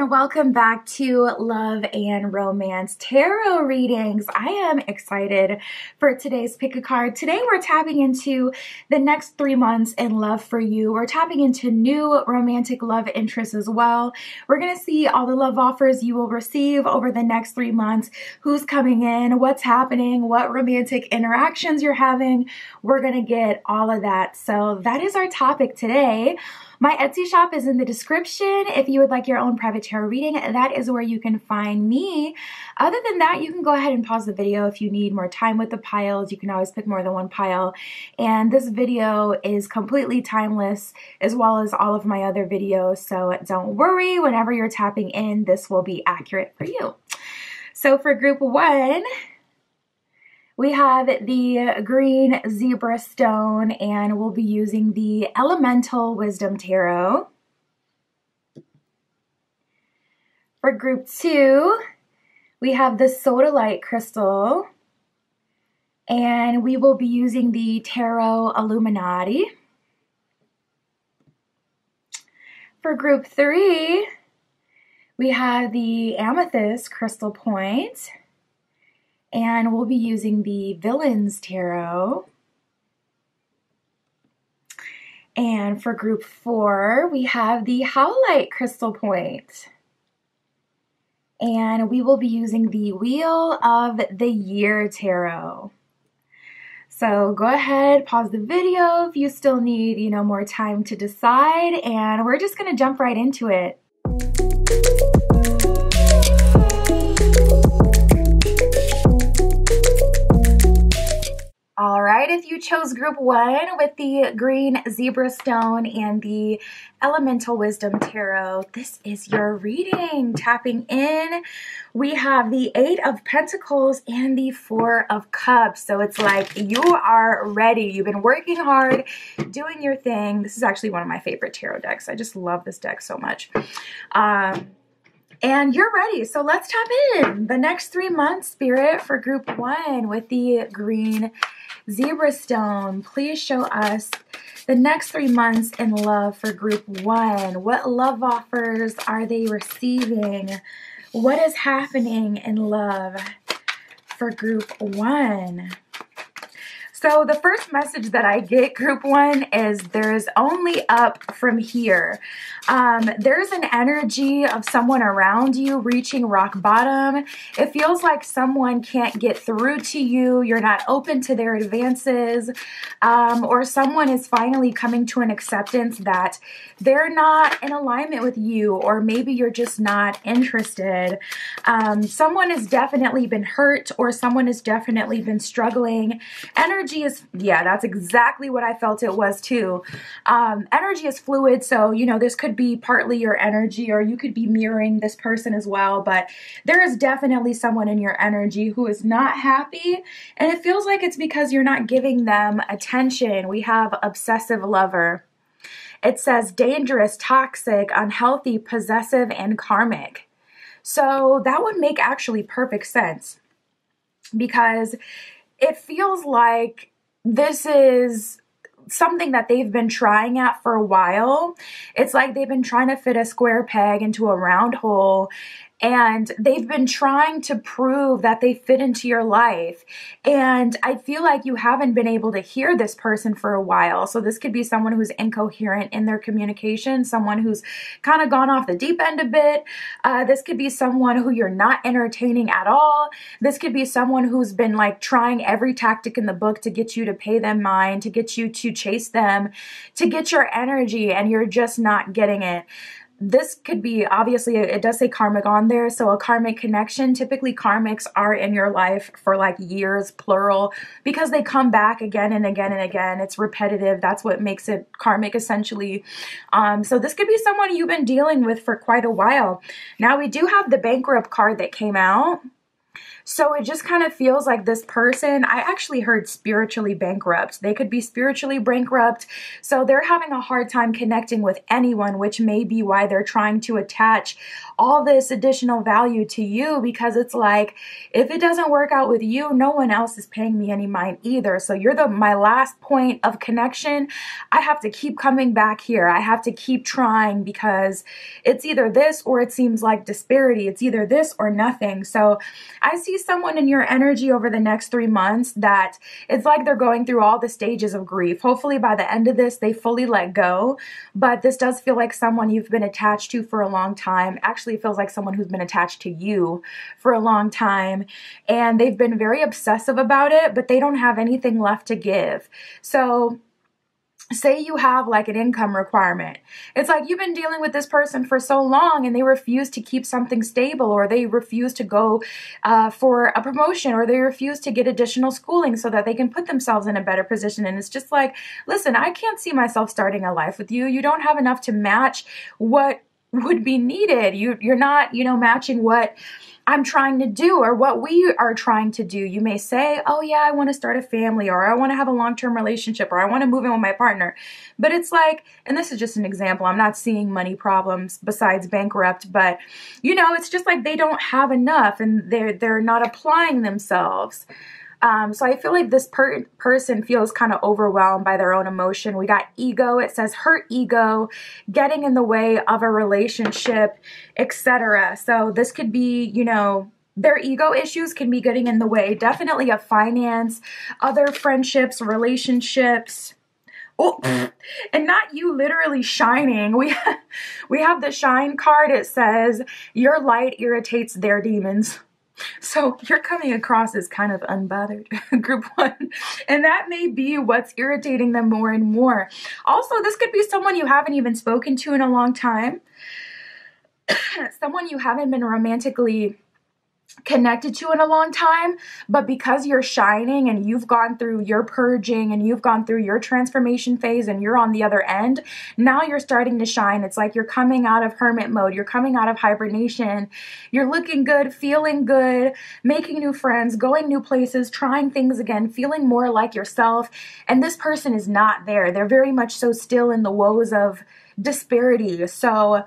and welcome back to Love and Romance Tarot readings. I am excited for today's pick a card. Today we're tapping into the next three months in love for you. We're tapping into new romantic love interests as well. We're going to see all the love offers you will receive over the next three months, who's coming in, what's happening, what romantic interactions you're having. We're going to get all of that. So that is our topic today. My Etsy shop is in the description. If you would like your own private tarot reading, that is where you can find me. Other than that, you can go ahead and pause the video if you need more time with the piles. You can always pick more than one pile. And this video is completely timeless as well as all of my other videos. So don't worry, whenever you're tapping in, this will be accurate for you. So for group one, we have the green zebra stone and we'll be using the Elemental Wisdom Tarot. For group two, we have the Sodalite crystal and we will be using the Tarot Illuminati. For group three, we have the Amethyst crystal point and we'll be using the Villains Tarot. And for group four, we have the Howlite Crystal Point. And we will be using the Wheel of the Year Tarot. So go ahead, pause the video if you still need, you know, more time to decide, and we're just gonna jump right into it. All right, if you chose group one with the green zebra stone and the elemental wisdom tarot, this is your reading. Tapping in, we have the eight of pentacles and the four of cups. So it's like you are ready. You've been working hard, doing your thing. This is actually one of my favorite tarot decks. I just love this deck so much. Um, and you're ready. So let's tap in the next three months, Spirit, for group one with the green Zebra Stone, please show us the next three months in love for group one. What love offers are they receiving? What is happening in love for group one? So the first message that I get, group one, is there's only up from here. Um, there's an energy of someone around you reaching rock bottom. It feels like someone can't get through to you. You're not open to their advances. Um, or someone is finally coming to an acceptance that they're not in alignment with you, or maybe you're just not interested. Um, someone has definitely been hurt, or someone has definitely been struggling. Energy energy is, yeah, that's exactly what I felt it was too. Um, energy is fluid, so, you know, this could be partly your energy or you could be mirroring this person as well, but there is definitely someone in your energy who is not happy, and it feels like it's because you're not giving them attention. We have obsessive lover. It says dangerous, toxic, unhealthy, possessive, and karmic. So that would make actually perfect sense because it feels like this is something that they've been trying at for a while. It's like they've been trying to fit a square peg into a round hole and they've been trying to prove that they fit into your life. And I feel like you haven't been able to hear this person for a while. So this could be someone who's incoherent in their communication, someone who's kind of gone off the deep end a bit. Uh, this could be someone who you're not entertaining at all. This could be someone who's been like trying every tactic in the book to get you to pay them mind, to get you to chase them, to get your energy, and you're just not getting it this could be obviously it does say karmic on there. So a karmic connection typically karmics are in your life for like years plural because they come back again and again and again. It's repetitive. That's what makes it karmic essentially. Um, so this could be someone you've been dealing with for quite a while. Now we do have the bankrupt card that came out So it just kind of feels like this person, I actually heard spiritually bankrupt. They could be spiritually bankrupt. So they're having a hard time connecting with anyone, which may be why they're trying to attach all this additional value to you because it's like if it doesn't work out with you, no one else is paying me any mind either. So you're the my last point of connection. I have to keep coming back here. I have to keep trying because it's either this or it seems like disparity. It's either this or nothing. So I see someone in your energy over the next 3 months that it's like they're going through all the stages of grief. Hopefully by the end of this they fully let go, but this does feel like someone you've been attached to for a long time. Actually actually feels like someone who's been attached to you for a long time and they've been very obsessive about it, but they don't have anything left to give. So, say you have like an income requirement. It's like you've been dealing with this person for so long and they refuse to keep something stable or they refuse to go uh, for a promotion or they refuse to get additional schooling so that they can put themselves in a better position. And it's just like, listen, I can't see myself starting a life with you. You don't have enough to match what would be needed. You you're not, you know, matching what I'm trying to do or what we are trying to do. You may say, "Oh yeah, I want to start a family or I want to have a long-term relationship or I want to move in with my partner." But it's like, and this is just an example. I'm not seeing money problems besides bankrupt, but you know, it's just like they don't have enough and they're they're not applying themselves. Um, so I feel like this per- person feels kind of overwhelmed by their own emotion. We got ego. It says hurt ego, getting in the way of a relationship, etc. So this could be, you know, their ego issues can be getting in the way. Definitely of finance, other friendships, relationships. Oh, and not you literally shining. We we have the shine card. It says your light irritates their demons. So you're coming across as kind of unbothered, group one. And that may be what's irritating them more and more. Also, this could be someone you haven't even spoken to in a long time, someone you haven't been romantically connected to in a long time, but because you're shining and you've gone through your purging and you've gone through your transformation phase and you're on the other end, now you're starting to shine. It's like you're coming out of hermit mode, you're coming out of hibernation, you're looking good, feeling good, making new friends, going new places, trying things again, feeling more like yourself. And this person is not there. They're very much so still in the woes of disparity. So,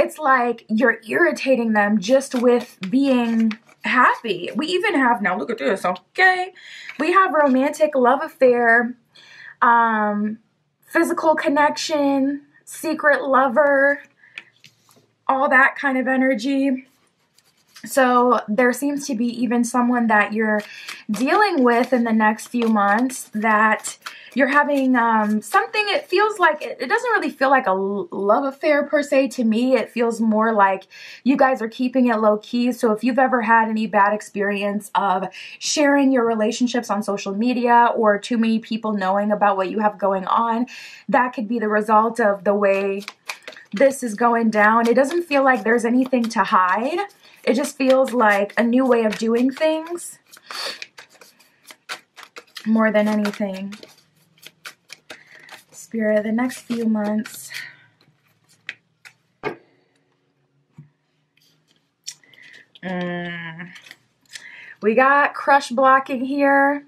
it's like you're irritating them just with being happy. We even have now look at this, okay? We have romantic love affair, um, physical connection, secret lover, all that kind of energy. So there seems to be even someone that you're dealing with in the next few months that you're having um, something, it feels like, it, it doesn't really feel like a love affair per se to me. It feels more like you guys are keeping it low key. So if you've ever had any bad experience of sharing your relationships on social media or too many people knowing about what you have going on, that could be the result of the way this is going down. It doesn't feel like there's anything to hide. It just feels like a new way of doing things more than anything. Spirit, the next few months. Mm. We got crush blocking here.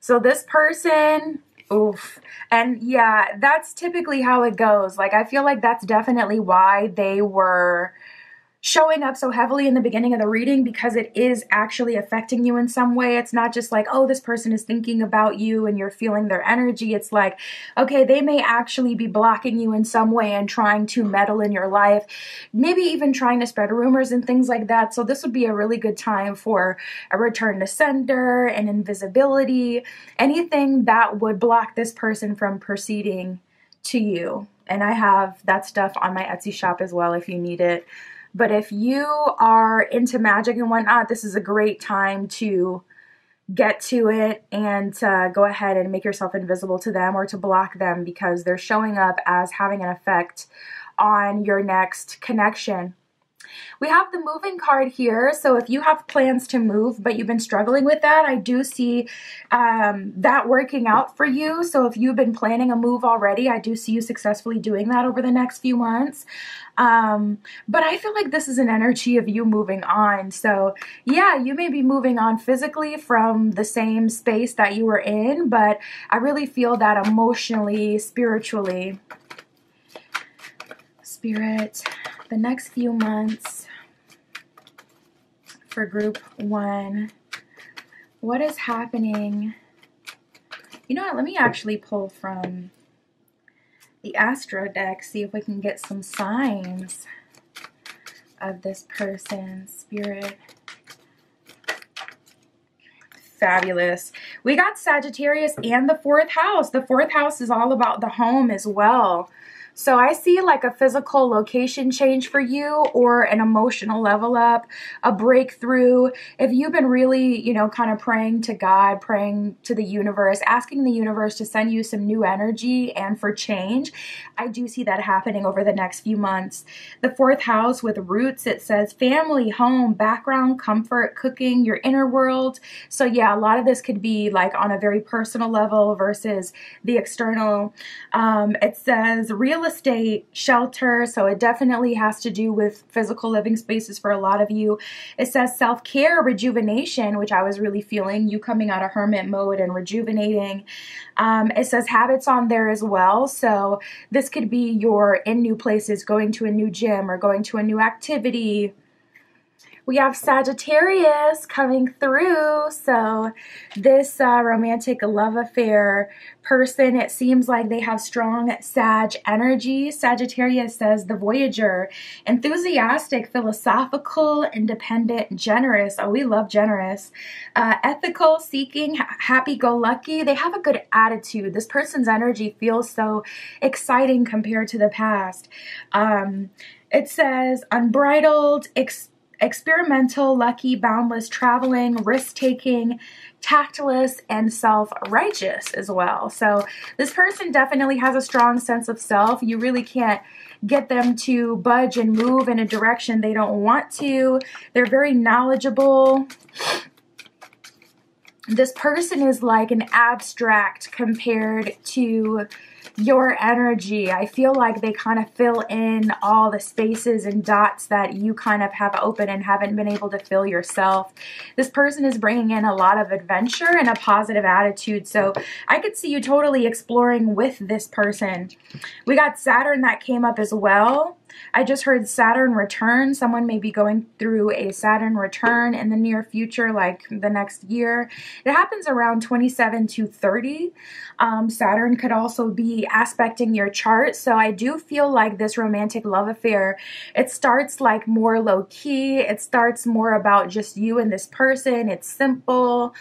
So this person, oof. And yeah, that's typically how it goes. Like, I feel like that's definitely why they were showing up so heavily in the beginning of the reading because it is actually affecting you in some way. It's not just like, oh, this person is thinking about you and you're feeling their energy. It's like, okay, they may actually be blocking you in some way and trying to meddle in your life, maybe even trying to spread rumors and things like that. So this would be a really good time for a return to sender and invisibility, anything that would block this person from proceeding to you. And I have that stuff on my Etsy shop as well if you need it. But if you are into magic and whatnot, this is a great time to get to it and to go ahead and make yourself invisible to them or to block them because they're showing up as having an effect on your next connection. We have the moving card here. So if you have plans to move, but you've been struggling with that, I do see um, that working out for you. So if you've been planning a move already, I do see you successfully doing that over the next few months. Um, but I feel like this is an energy of you moving on. So yeah, you may be moving on physically from the same space that you were in, but I really feel that emotionally, spiritually, spirit, the next few months for group one, what is happening? You know what? Let me actually pull from the Astro deck, see if we can get some signs of this person's spirit. Fabulous. We got Sagittarius and the fourth house. The fourth house is all about the home as well. So I see like a physical location change for you or an emotional level up, a breakthrough. If you've been really, you know, kind of praying to God, praying to the universe, asking the universe to send you some new energy and for change, I do see that happening over the next few months. The fourth house with roots, it says family, home, background, comfort, cooking, your inner world. So yeah, a lot of this could be like on a very personal level versus the external. Um, it says real real estate, shelter, so it definitely has to do with physical living spaces for a lot of you. It says self care, rejuvenation, which I was really feeling, you coming out of hermit mode and rejuvenating. Um, it says habits on there as well, so this could be your in new places, going to a new gym or going to a new activity we have Sagittarius coming through. So this uh, romantic love affair person, it seems like they have strong Sag energy. Sagittarius says the Voyager, enthusiastic, philosophical, independent, generous. Oh, we love generous. Uh, ethical, seeking, happy-go-lucky. They have a good attitude. This person's energy feels so exciting compared to the past. Um, it says unbridled, experimental, lucky, boundless, traveling, risk taking, tactless, and self righteous as well. So, this person definitely has a strong sense of self. You really can't get them to budge and move in a direction they don't want to. They're very knowledgeable. This person is like an abstract compared to your energy. I feel like they kind of fill in all the spaces and dots that you kind of have open and haven't been able to fill yourself. This person is bringing in a lot of adventure and a positive attitude. So I could see you totally exploring with this person. We got Saturn that came up as well. I just heard Saturn return. Someone may be going through a Saturn return in the near future, like the next year. It happens around 27 to 30. Um, Saturn could also be aspecting your chart. So I do feel like this romantic love affair, it starts like more low key. It starts more about just you and this person. It's simple.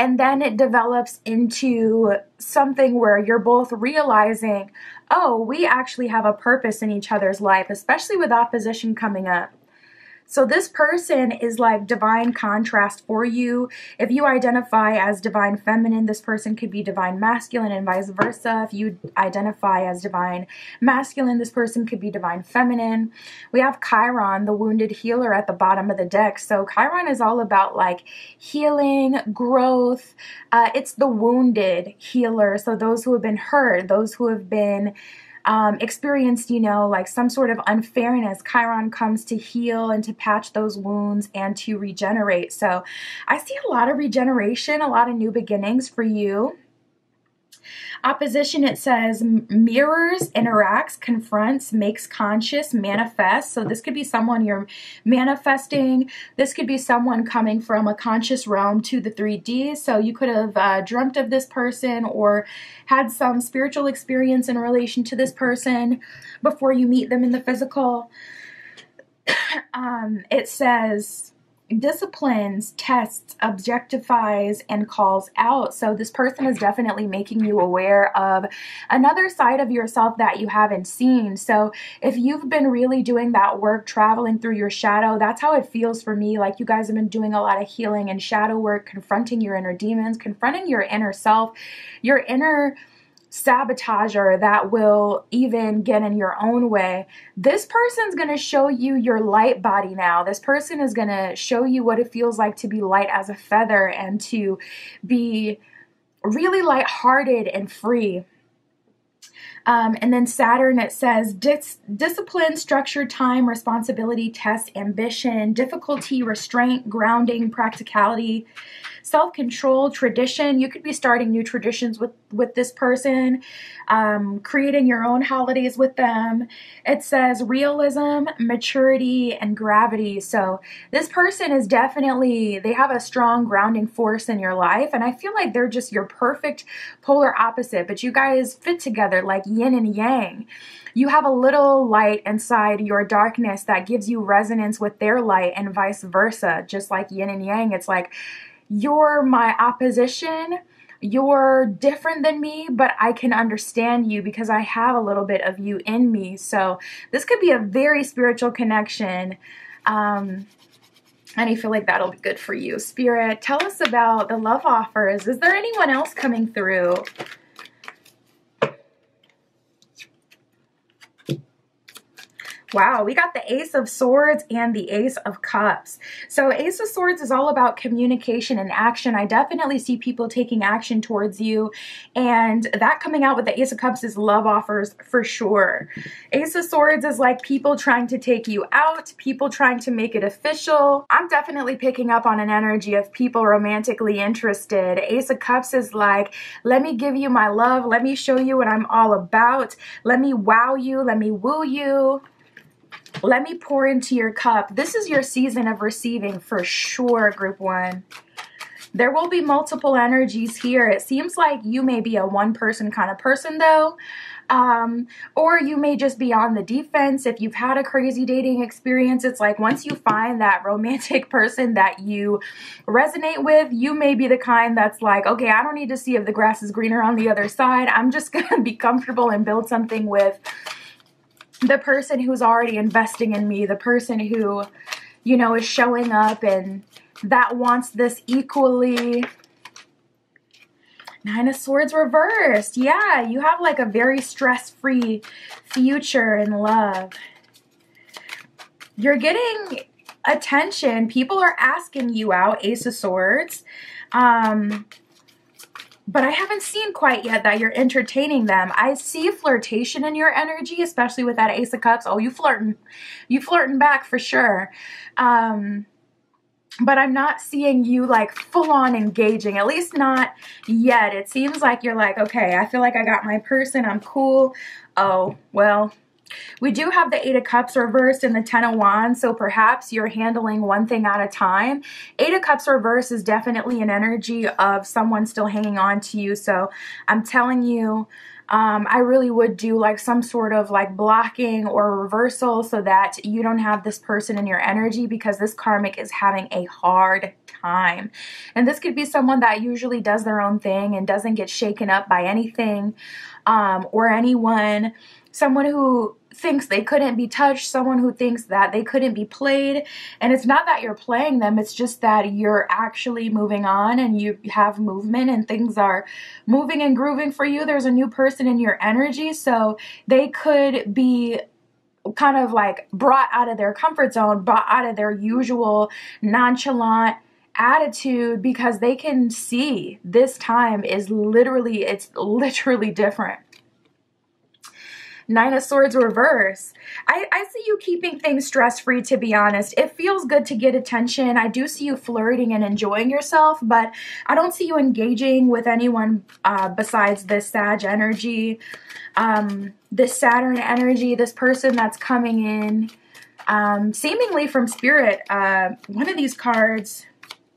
And then it develops into something where you're both realizing, oh, we actually have a purpose in each other's life, especially with opposition coming up. So this person is like divine contrast for you. If you identify as divine feminine, this person could be divine masculine and vice versa. If you identify as divine masculine, this person could be divine feminine. We have Chiron, the wounded healer at the bottom of the deck. So Chiron is all about like healing, growth. Uh, it's the wounded healer. So those who have been hurt, those who have been um, experienced, you know, like some sort of unfairness, Chiron comes to heal and to patch those wounds and to regenerate. So I see a lot of regeneration, a lot of new beginnings for you. Opposition, it says mirrors, interacts, confronts, makes conscious, manifests. So this could be someone you're manifesting. This could be someone coming from a conscious realm to the 3D. So you could have uh, dreamt of this person or had some spiritual experience in relation to this person before you meet them in the physical. um, it says disciplines, tests, objectifies, and calls out. So this person is definitely making you aware of another side of yourself that you haven't seen. So if you've been really doing that work, traveling through your shadow, that's how it feels for me. Like you guys have been doing a lot of healing and shadow work, confronting your inner demons, confronting your inner self, your inner sabotager that will even get in your own way. This person's going to show you your light body now. This person is going to show you what it feels like to be light as a feather and to be really lighthearted and free. Um, and then Saturn, it says dis- discipline, structure, time, responsibility, test, ambition, difficulty, restraint, grounding, practicality, self-control, tradition. You could be starting new traditions with with this person, um, creating your own holidays with them. It says realism, maturity, and gravity. So this person is definitely they have a strong grounding force in your life, and I feel like they're just your perfect polar opposite. But you guys fit together like yin and yang you have a little light inside your darkness that gives you resonance with their light and vice versa just like yin and yang it's like you're my opposition. You're different than me, but I can understand you because I have a little bit of you in me. So this could be a very spiritual connection. Um, and I feel like that'll be good for you. Spirit, tell us about the love offers. Is there anyone else coming through? Wow, we got the Ace of Swords and the Ace of Cups. So Ace of Swords is all about communication and action. I definitely see people taking action towards you. And that coming out with the Ace of Cups is love offers for sure. Ace of Swords is like people trying to take you out, people trying to make it official. I'm definitely picking up on an energy of people romantically interested. Ace of Cups is like, let me give you my love. Let me show you what I'm all about. Let me wow you. Let me woo you. Let me pour into your cup. This is your season of receiving for sure, group one. There will be multiple energies here. It seems like you may be a one person kind of person though. Um, or you may just be on the defense if you've had a crazy dating experience. It's like once you find that romantic person that you resonate with, you may be the kind that's like, okay, I don't need to see if the grass is greener on the other side. I'm just going to be comfortable and build something with the person who's already investing in me, the person who, you know, is showing up and that wants this equally. Nine of Swords reversed. Yeah, you have like a very stress free future in love. You're getting attention. People are asking you out, Ace of Swords. Um, but I haven't seen quite yet that you're entertaining them. I see flirtation in your energy, especially with that Ace of Cups. Oh, you flirting. You flirting back for sure. Um, but I'm not seeing you like full on engaging, at least not yet. It seems like you're like, okay, I feel like I got my person. I'm cool. Oh, well, we do have the Eight of Cups reversed and the Ten of Wands, so perhaps you're handling one thing at a time. Eight of Cups reversed is definitely an energy of someone still hanging on to you, so I'm telling you, um, I really would do like some sort of like blocking or reversal so that you don't have this person in your energy because this karmic is having a hard time. And this could be someone that usually does their own thing and doesn't get shaken up by anything um, or anyone. Someone who thinks they couldn't be touched, someone who thinks that they couldn't be played. And it's not that you're playing them, it's just that you're actually moving on and you have movement and things are moving and grooving for you. There's a new person in your energy, so they could be kind of like brought out of their comfort zone, brought out of their usual nonchalant attitude because they can see this time is literally it's literally different Nine of Swords reverse. I, I see you keeping things stress-free, to be honest. It feels good to get attention. I do see you flirting and enjoying yourself, but I don't see you engaging with anyone uh, besides this Sag energy, um, this Saturn energy, this person that's coming in, um, seemingly from Spirit. Uh, one of these cards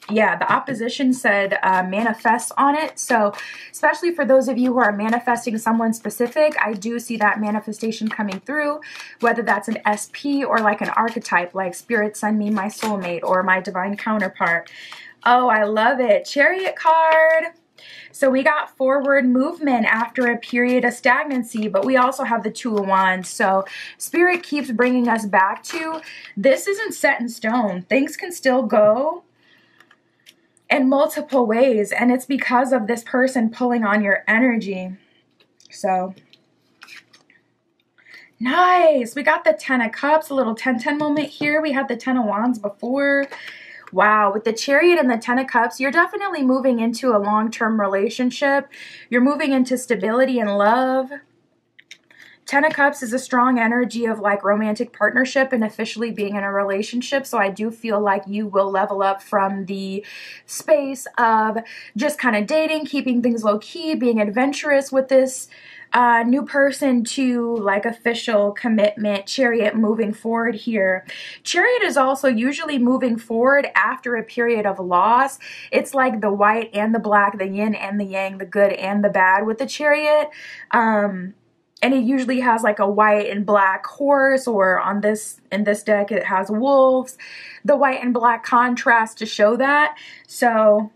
yeah, the opposition said uh, manifest on it. So, especially for those of you who are manifesting someone specific, I do see that manifestation coming through, whether that's an SP or like an archetype, like Spirit send me my soulmate or my divine counterpart. Oh, I love it. Chariot card. So we got forward movement after a period of stagnancy, but we also have the Two of Wands. So Spirit keeps bringing us back to this isn't set in stone. Things can still go in multiple ways. And it's because of this person pulling on your energy. So, nice. We got the Ten of Cups, a little 10-10 moment here. We had the Ten of Wands before. Wow, with the Chariot and the Ten of Cups, you're definitely moving into a long-term relationship. You're moving into stability and love. Ten of Cups is a strong energy of like romantic partnership and officially being in a relationship. So I do feel like you will level up from the space of just kind of dating, keeping things low key, being adventurous with this uh, new person to like official commitment, chariot moving forward here. Chariot is also usually moving forward after a period of loss. It's like the white and the black, the yin and the yang, the good and the bad with the chariot. Um, and it usually has like a white and black horse or on this in this deck it has wolves the white and black contrast to show that so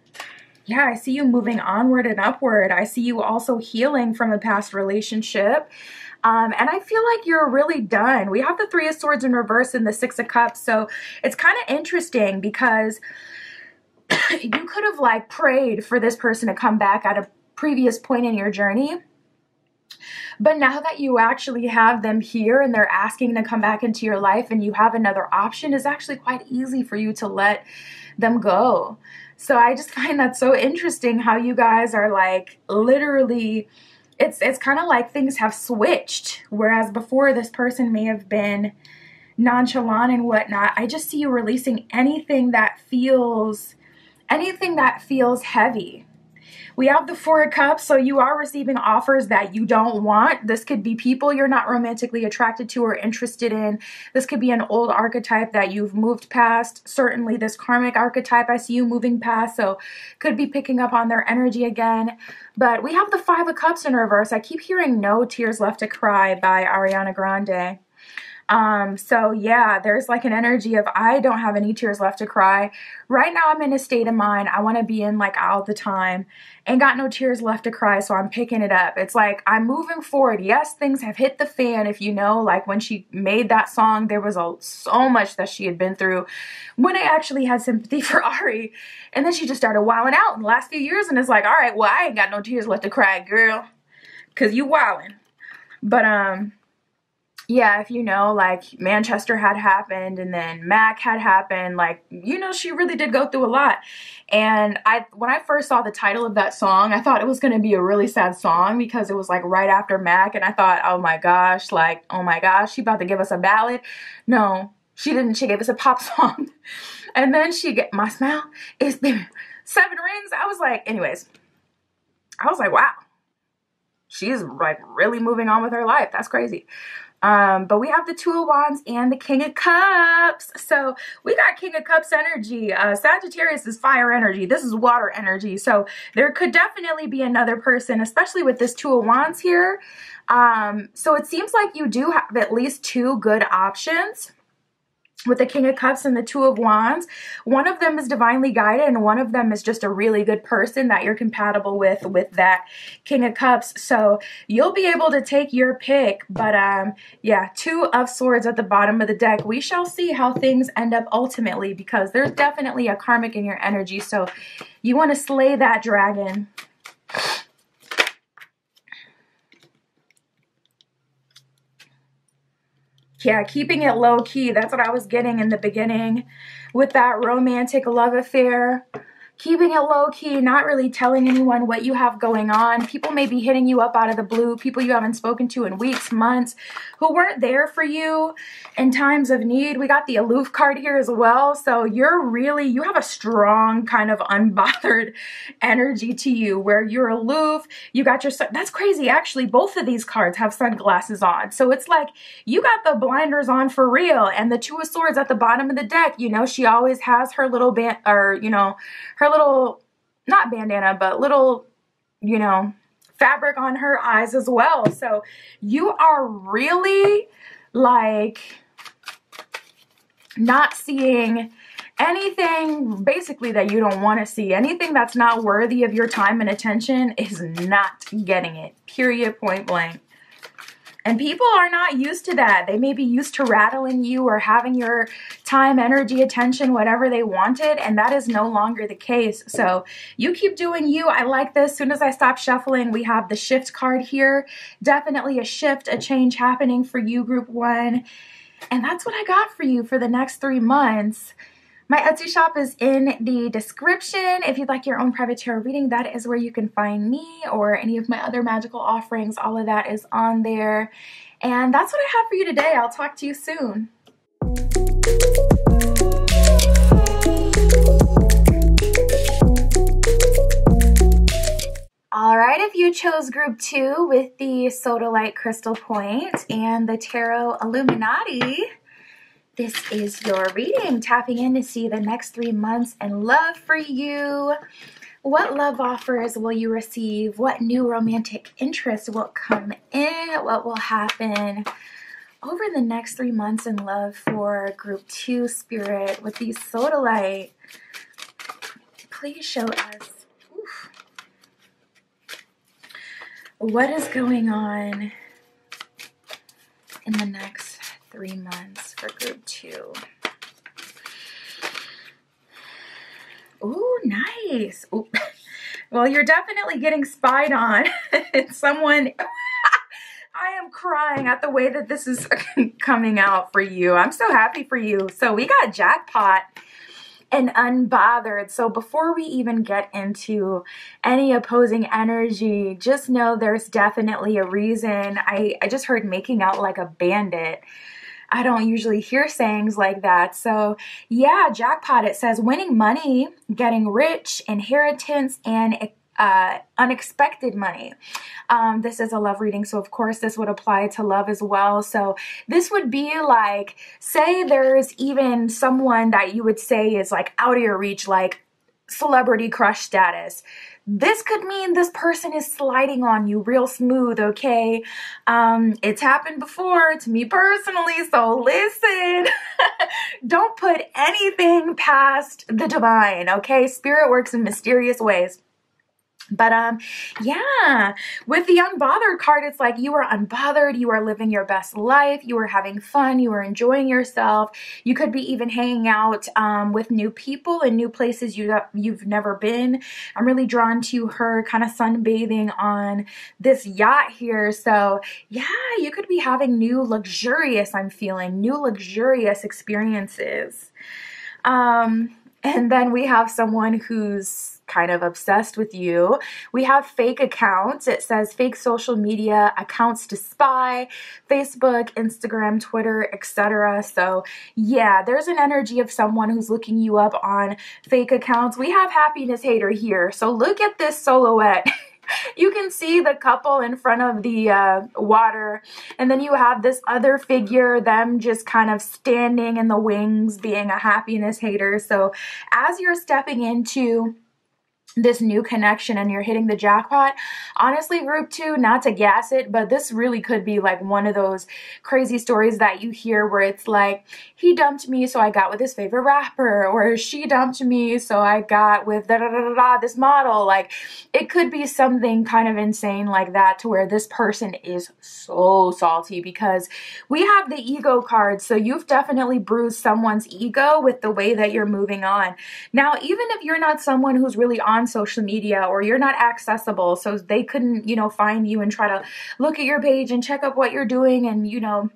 yeah, I see you moving onward and upward. I see you also healing from a past relationship. Um, and I feel like you're really done. We have the Three of Swords in reverse and the Six of Cups. So it's kind of interesting because you could have like prayed for this person to come back at a previous point in your journey. But now that you actually have them here and they're asking to come back into your life and you have another option, is actually quite easy for you to let them go. So I just find that so interesting how you guys are like literally it's it's kind of like things have switched. Whereas before this person may have been nonchalant and whatnot. I just see you releasing anything that feels anything that feels heavy. We have the Four of Cups, so you are receiving offers that you don't want. This could be people you're not romantically attracted to or interested in. This could be an old archetype that you've moved past. Certainly, this karmic archetype I see you moving past, so could be picking up on their energy again. But we have the Five of Cups in reverse. I keep hearing No Tears Left to Cry by Ariana Grande. Um, so yeah, there's like an energy of I don't have any tears left to cry. Right now I'm in a state of mind I want to be in like all the time and got no tears left to cry, so I'm picking it up. It's like I'm moving forward. Yes, things have hit the fan. If you know, like when she made that song, there was a, so much that she had been through. When I actually had sympathy for Ari, and then she just started wilding out in the last few years, and it's like, all right, well I ain't got no tears left to cry, girl, cause you wilding. But um, yeah, if you know, like Manchester had happened and then Mac had happened, like, you know, she really did go through a lot. And I, when I first saw the title of that song, I thought it was going to be a really sad song because it was like right after Mac. And I thought, oh my gosh, like, oh my gosh, she about to give us a ballad. No, she didn't. She gave us a pop song. and then she get my smile is there. Seven rings. I was like, anyways, I was like, wow, she's like really moving on with her life. That's crazy. Um, but we have the Two of Wands and the King of Cups. So we got King of Cups energy. Uh, Sagittarius is fire energy. This is water energy. So there could definitely be another person, especially with this Two of Wands here. Um, so it seems like you do have at least two good options with the King of Cups and the Two of Wands. One of them is divinely guided and one of them is just a really good person that you're compatible with with that King of Cups. So you'll be able to take your pick. But um, yeah, Two of Swords at the bottom of the deck. We shall see how things end up ultimately because there's definitely a karmic in your energy. So you want to slay that dragon. Yeah, keeping it low key. That's what I was getting in the beginning with that romantic love affair keeping it low key, not really telling anyone what you have going on. People may be hitting you up out of the blue, people you haven't spoken to in weeks, months, who weren't there for you in times of need. We got the aloof card here as well. So you're really, you have a strong kind of unbothered energy to you where you're aloof. You got your, that's crazy. Actually, both of these cards have sunglasses on. So it's like you got the blinders on for real. And the Two of Swords at the bottom of the deck, you know, she always has her little band or, you know, her her little, not bandana, but little, you know, fabric on her eyes as well. So you are really like not seeing anything basically that you don't want to see. Anything that's not worthy of your time and attention is not getting it. Period, point blank. And people are not used to that. They may be used to rattling you or having your time, energy, attention, whatever they wanted, and that is no longer the case. So you keep doing you. I like this. As soon as I stop shuffling, we have the shift card here. Definitely a shift, a change happening for you, group one. And that's what I got for you for the next three months. My Etsy shop is in the description. If you'd like your own private tarot reading, that is where you can find me or any of my other magical offerings. All of that is on there. And that's what I have for you today. I'll talk to you soon. All right, if you chose group two with the Sodalite Crystal Point and the Tarot Illuminati, this is your reading, tapping in to see the next three months and love for you. What love offers will you receive? What new romantic interest will come in? What will happen over the next three months in love for group two spirit with the sodalite? Please show us oof, what is going on in the next three months for group two. Ooh, nice. Ooh. Well, you're definitely getting spied on. Someone, I am crying at the way that this is coming out for you. I'm so happy for you. So we got jackpot and unbothered. So before we even get into any opposing energy, just know there's definitely a reason. I, I just heard making out like a bandit. I don't usually hear sayings like that. So, yeah, jackpot. It says winning money, getting rich, inheritance, and uh, unexpected money. Um, this is a love reading, so of course this would apply to love as well. So this would be like, say there's even someone that you would say is like out of your reach, like celebrity crush status. This could mean this person is sliding on you real smooth, okay? Um, it's happened before to me personally, so listen. Don't put anything past the divine, okay? Spirit works in mysterious ways. But um, yeah, with the unbothered card, it's like you are unbothered, you are living your best life, you are having fun, you are enjoying yourself. You could be even hanging out um, with new people in new places you you've never been. I'm really drawn to her kind of sunbathing on this yacht here. So yeah, you could be having new luxurious, I'm feeling, new luxurious experiences. Um, and then we have someone who's kind of obsessed with you. We have fake accounts. It says fake social media accounts to spy, Facebook, Instagram, Twitter, etc. So, yeah, there's an energy of someone who's looking you up on fake accounts. We have happiness hater here. So, look at this silhouette. you can see the couple in front of the uh, water, and then you have this other figure, them just kind of standing in the wings, being a happiness hater. So, as you're stepping into this new connection and you're hitting the jackpot. Honestly, group two, not to gas it, but this really could be like one of those crazy stories that you hear where it's like, he dumped me, so I got with his favorite rapper, or she dumped me, so I got with da da da da, da this model. Like, it could be something kind of insane like that to where this person is so salty because we have the ego card, so you've definitely bruised someone's ego with the way that you're moving on. Now, even if you're not someone who's really social media or you're not accessible so they couldn't, you know, find you and try to look at your page and check up what you're doing and, you know,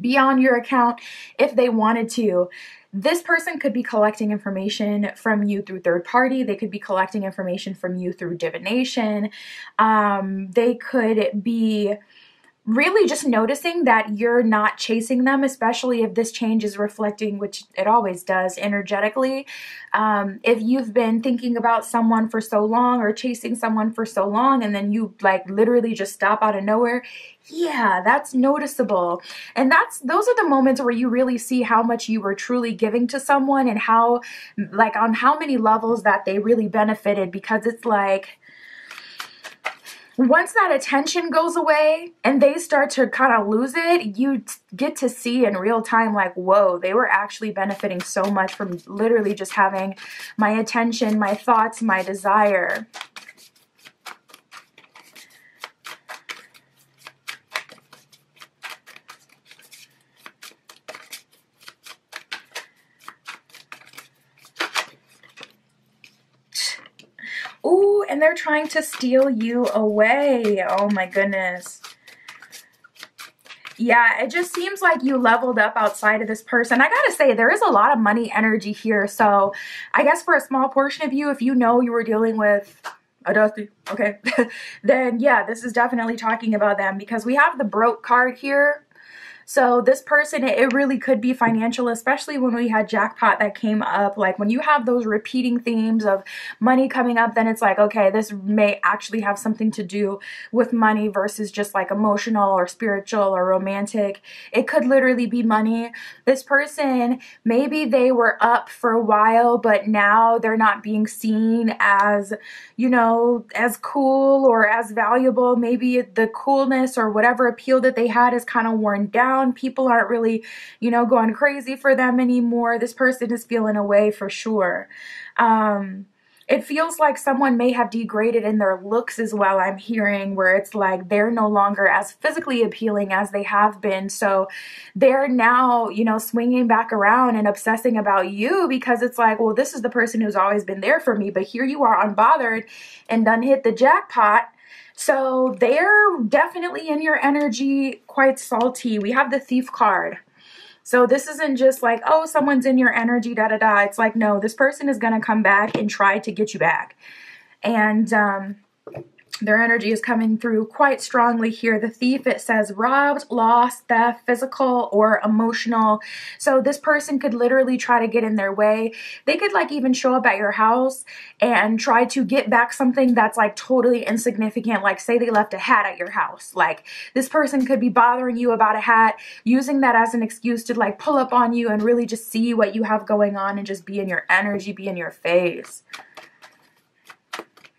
be on your account if they wanted to. This person could be collecting information from you through third party. They could be collecting information from you through divination. Um, they could be really just noticing that you're not chasing them, especially if this change is reflecting, which it always does, energetically. Um, if you've been thinking about someone for so long or chasing someone for so long and then you like literally just stop out of nowhere, yeah, that's noticeable. And that's those are the moments where you really see how much you were truly giving to someone and how like on how many levels that they really benefited because it's like once that attention goes away and they start to kind of lose it, you get to see in real time, like, whoa, they were actually benefiting so much from literally just having my attention, my thoughts, my desire. And they're trying to steal you away. Oh my goodness. Yeah, it just seems like you leveled up outside of this person. I gotta say, there is a lot of money energy here. So I guess for a small portion of you, if you know you were dealing with a Dusty, okay, then yeah, this is definitely talking about them because we have the broke card here so this person, it really could be financial, especially when we had jackpot that came up. Like when you have those repeating themes of money coming up, then it's like, okay, this may actually have something to do with money versus just like emotional or spiritual or romantic. It could literally be money. This person, maybe they were up for a while, but now they're not being seen as, you know, as cool or as valuable. Maybe the coolness or whatever appeal that they had is kind of worn down down. People aren't really, you know, going crazy for them anymore. This person is feeling away for sure. Um, it feels like someone may have degraded in their looks as well i'm hearing where it's like they're no longer as physically appealing as they have been so they're now you know swinging back around and obsessing about you because it's like well this is the person who's always been there for me but here you are unbothered and done hit the jackpot so they're definitely in your energy quite salty. We have the thief card. So this isn't just like, oh, someone's in your energy, da da da. It's like, no, this person is going to come back and try to get you back. And um, their energy is coming through quite strongly here. The thief, it says robbed, lost, theft, physical or emotional. So this person could literally try to get in their way. They could like even show up at your house and try to get back something that's like totally insignificant. Like say they left a hat at your house. Like this person could be bothering you about a hat, using that as an excuse to like pull up on you and really just see what you have going on and just be in your energy, be in your face.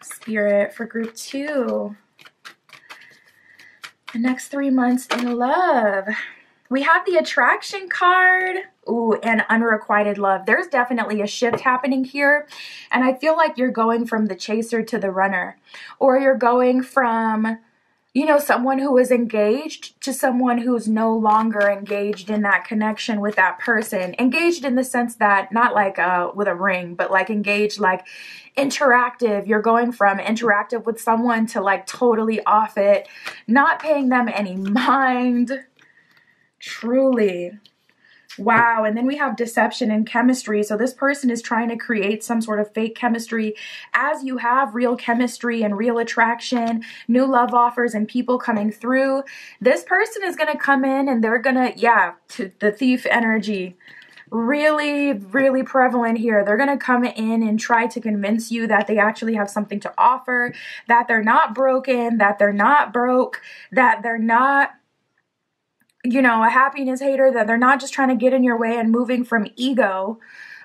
Spirit for group two. The next three months in love. We have the attraction card. Ooh, and unrequited love. There's definitely a shift happening here. And I feel like you're going from the chaser to the runner. Or you're going from you know, someone who is engaged to someone who's no longer engaged in that connection with that person. Engaged in the sense that not like uh, with a ring, but like engaged, like interactive. You're going from interactive with someone to like totally off it, not paying them any mind. Truly. Wow. And then we have deception and chemistry. So this person is trying to create some sort of fake chemistry as you have real chemistry and real attraction, new love offers and people coming through. This person is going to come in and they're going to, yeah, to the thief energy really, really prevalent here. They're going to come in and try to convince you that they actually have something to offer, that they're not broken, that they're not broke, that they're not you know, a happiness hater, that they're not just trying to get in your way and moving from ego,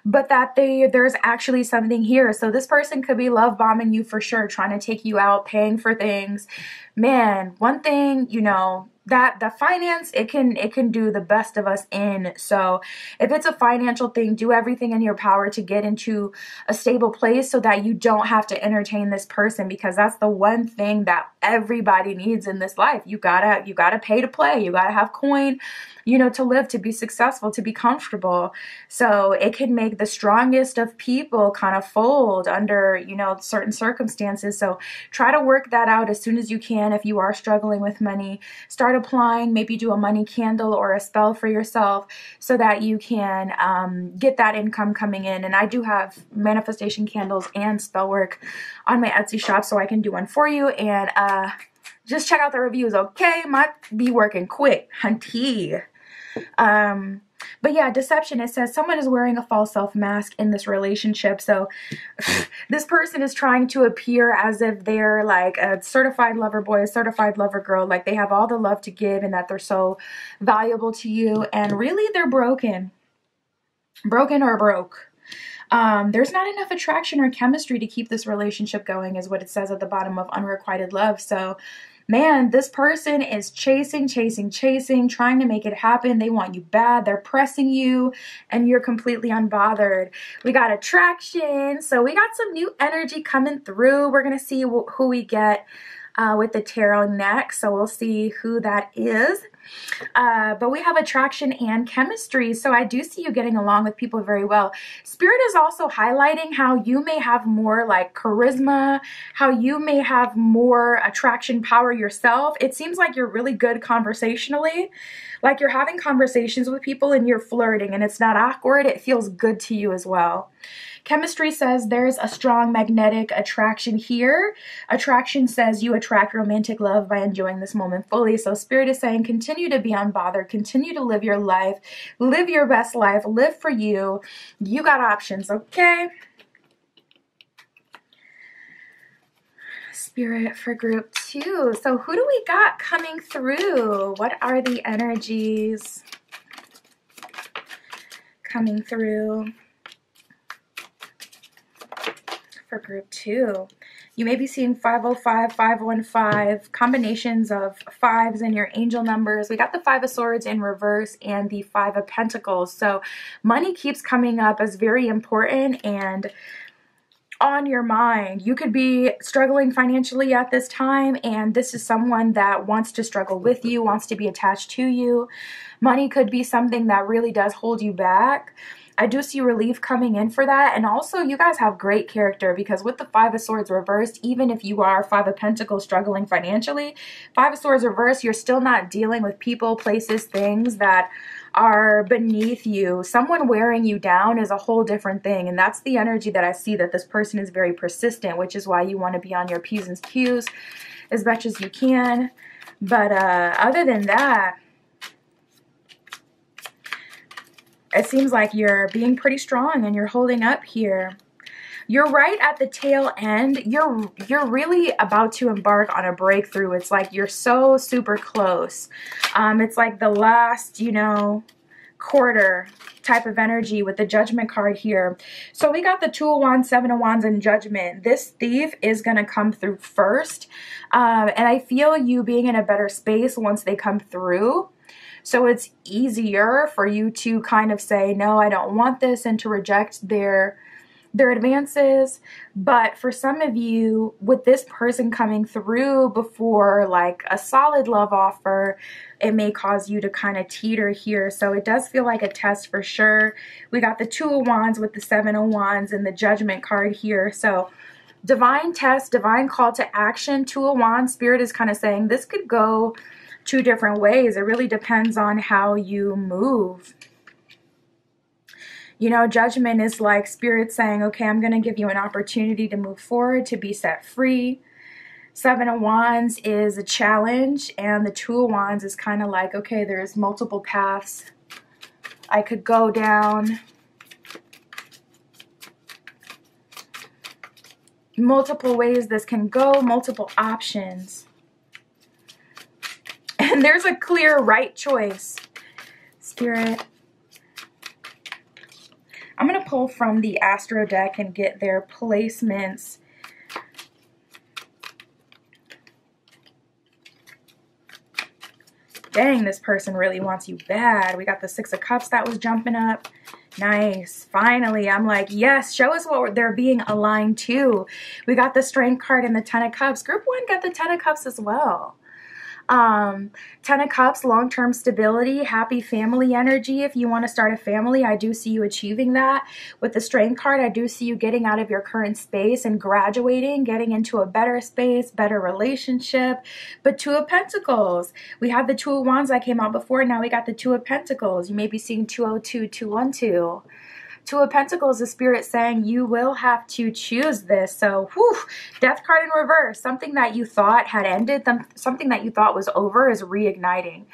but that they there's actually something here. So this person could be love bombing you for sure, trying to take you out, paying for things. Man, one thing, you know, that the finance it can it can do the best of us in. So if it's a financial thing do everything in your power to get into a stable place so that you don't have to entertain this person because that's the one thing that everybody needs in this life. You gotta you gotta pay to play. You gotta have coin you know, to live, to be successful, to be comfortable. So it can make the strongest of people kind of fold under, you know, certain circumstances. So try to work that out as soon as you can if you are struggling with money. Start applying, maybe do a money candle or a spell for yourself so that you can um, get that income coming in. And I do have manifestation candles and spell work on my Etsy shop, so I can do one for you. And uh, just check out the reviews, okay? Might be working quick, hunty. Um, but yeah, deception, it says someone is wearing a false self mask in this relationship. So this person is trying to appear as if they're like a certified lover boy, a certified lover girl, like they have all the love to give and that they're so valuable to you. And really, they're broken. Broken or broke. Um, there's not enough attraction or chemistry to keep this relationship going, is what it says at the bottom of unrequited love. So man, this person is chasing, chasing, chasing, trying to make it happen. They want you bad. They're pressing you and you're completely unbothered. We got attraction. So we got some new energy coming through. We're going to see who we get uh, with the tarot next. So we'll see who that is. Uh, but we have attraction and chemistry. So I do see you getting along with people very well. Spirit is also highlighting how you may have more like charisma, how you may have more attraction power yourself. It seems like you're really good conversationally. Like you're having conversations with people and you're flirting and it's not awkward. It feels good to you as well. Chemistry says there's a strong magnetic attraction here. Attraction says you attract romantic love by enjoying this moment fully. So Spirit is saying continue to be unbothered, continue to live your life, live your best life, live for you. You got options, okay? Spirit for group two. So who do we got coming through? What are the energies coming through? for group two. You may be seeing 505, 515, combinations of fives in your angel numbers. We got the Five of Swords in reverse and the Five of Pentacles. So money keeps coming up as very important and on your mind. You could be struggling financially at this time, and this is someone that wants to struggle with you, wants to be attached to you. Money could be something that really does hold you back. I do see relief coming in for that. And also, you guys have great character because with the Five of Swords reversed, even if you are Five of Pentacles struggling financially, Five of Swords reversed, you're still not dealing with people, places, things that are beneath you. Someone wearing you down is a whole different thing. And that's the energy that I see that this person is very persistent, which is why you want to be on your P's and Q's as much as you can. But uh, other than that, it seems like you're being pretty strong and you're holding up here. You're right at the tail end. You're you're really about to embark on a breakthrough. It's like you're so super close. Um, it's like the last, you know, quarter type of energy with the judgment card here. So we got the two of wands, seven of wands, and judgment. This thief is going to come through first. Um, and I feel you being in a better space once they come through. So it's easier for you to kind of say, no, I don't want this and to reject their their advances. But for some of you, with this person coming through before like a solid love offer, it may cause you to kind of teeter here. So it does feel like a test for sure. We got the Two of Wands with the Seven of Wands and the Judgment card here. So divine test, divine call to action, Two of Wands, Spirit is kind of saying this could go two different ways. It really depends on how you move. You know, judgment is like spirit saying, okay, I'm going to give you an opportunity to move forward, to be set free. Seven of Wands is a challenge, and the Two of Wands is kind of like, okay, there's multiple paths I could go down. Multiple ways this can go, multiple options. And there's a clear right choice. Spirit. I'm going to pull from the Astro deck and get their placements. Dang, this person really wants you bad. We got the Six of Cups that was jumping up. Nice. Finally, I'm like, yes, show us what they're being aligned to. We got the Strength card and the Ten of Cups. Group 1 got the Ten of Cups as well. Um, Ten of Cups, long-term stability, happy family energy. If you want to start a family, I do see you achieving that. With the Strength card, I do see you getting out of your current space and graduating, getting into a better space, better relationship. But Two of Pentacles, we have the Two of Wands that came out before. Now we got the Two of Pentacles. You may be seeing 202, 212. Two of Pentacles, the Spirit saying you will have to choose this. So, whew, Death card in reverse. Something that you thought had ended, something that you thought was over is reigniting.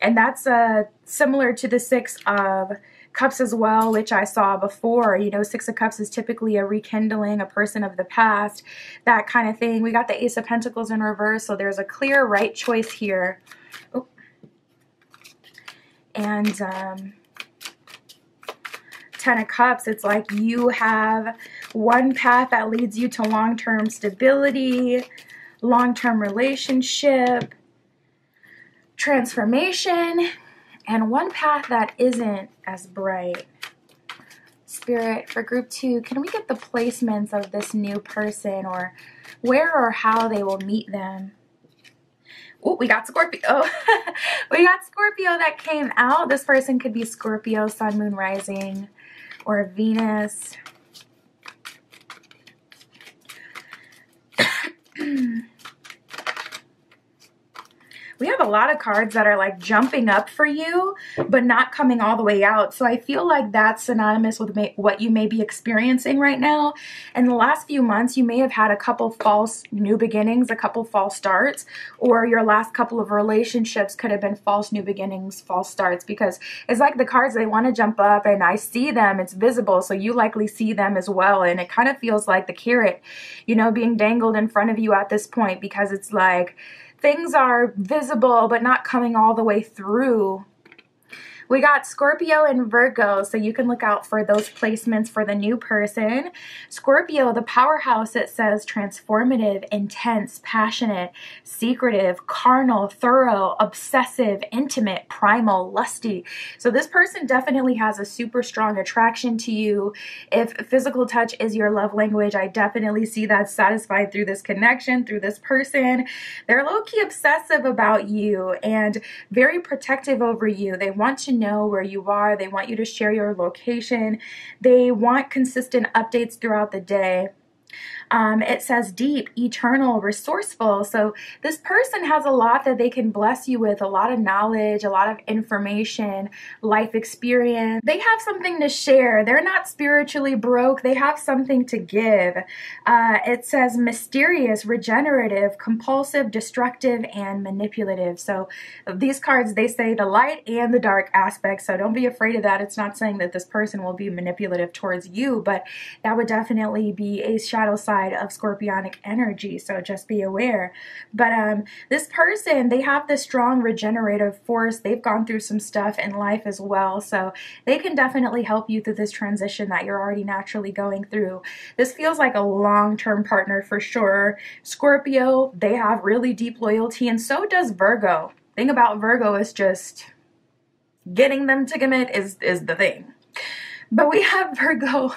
And that's uh, similar to the Six of Cups as well, which I saw before. You know, Six of Cups is typically a rekindling, a person of the past, that kind of thing. We got the Ace of Pentacles in reverse, so there's a clear right choice here. Oh. And um, Ten of Cups, it's like you have one path that leads you to long-term stability, long-term relationship, transformation, and one path that isn't as bright. Spirit, for group two, can we get the placements of this new person or where or how they will meet them? Oh, we got Scorpio. We got Scorpio that came out. This person could be Scorpio, Sun, Moon, Rising, or Venus. we have a lot of cards that are like jumping up for you, but not coming all the way out. So I feel like that's synonymous with what you may be experiencing right now. In the last few months, you may have had a couple false new beginnings, a couple false starts, or your last couple of relationships could have been false new beginnings, false starts, because it's like the cards, they want to jump up and I see them, it's visible. So you likely see them as well. And it kind of feels like the carrot, you know, being dangled in front of you at this point because it's like, things are visible but not coming all the way through we got Scorpio and Virgo, so you can look out for those placements for the new person. Scorpio, the powerhouse, it says transformative, intense, passionate, secretive, carnal, thorough, obsessive, intimate, primal, lusty. So this person definitely has a super strong attraction to you. If physical touch is your love language, I definitely see that satisfied through this connection, through this person. They're low-key obsessive about you and very protective over you. They want to know where you are. They want you to share your location. They want consistent updates throughout the day. Um, it says deep, eternal, resourceful. So this person has a lot that they can bless you with, a lot of knowledge, a lot of information, life experience. They have something to share. They're not spiritually broke. They have something to give. Uh, it says mysterious, regenerative, compulsive, destructive, and manipulative. So these cards, they say the light and the dark aspect. So don't be afraid of that. It's not saying that this person will be manipulative towards you, but that would definitely be a shadow side side of scorpionic energy, so just be aware. But um, this person, they have this strong regenerative force. They've gone through some stuff in life as well, so they can definitely help you through this transition that you're already naturally going through. This feels like a long-term partner for sure. Scorpio, they have really deep loyalty, and so does Virgo. Thing about Virgo is just getting them to commit is is the thing. But we have Virgo,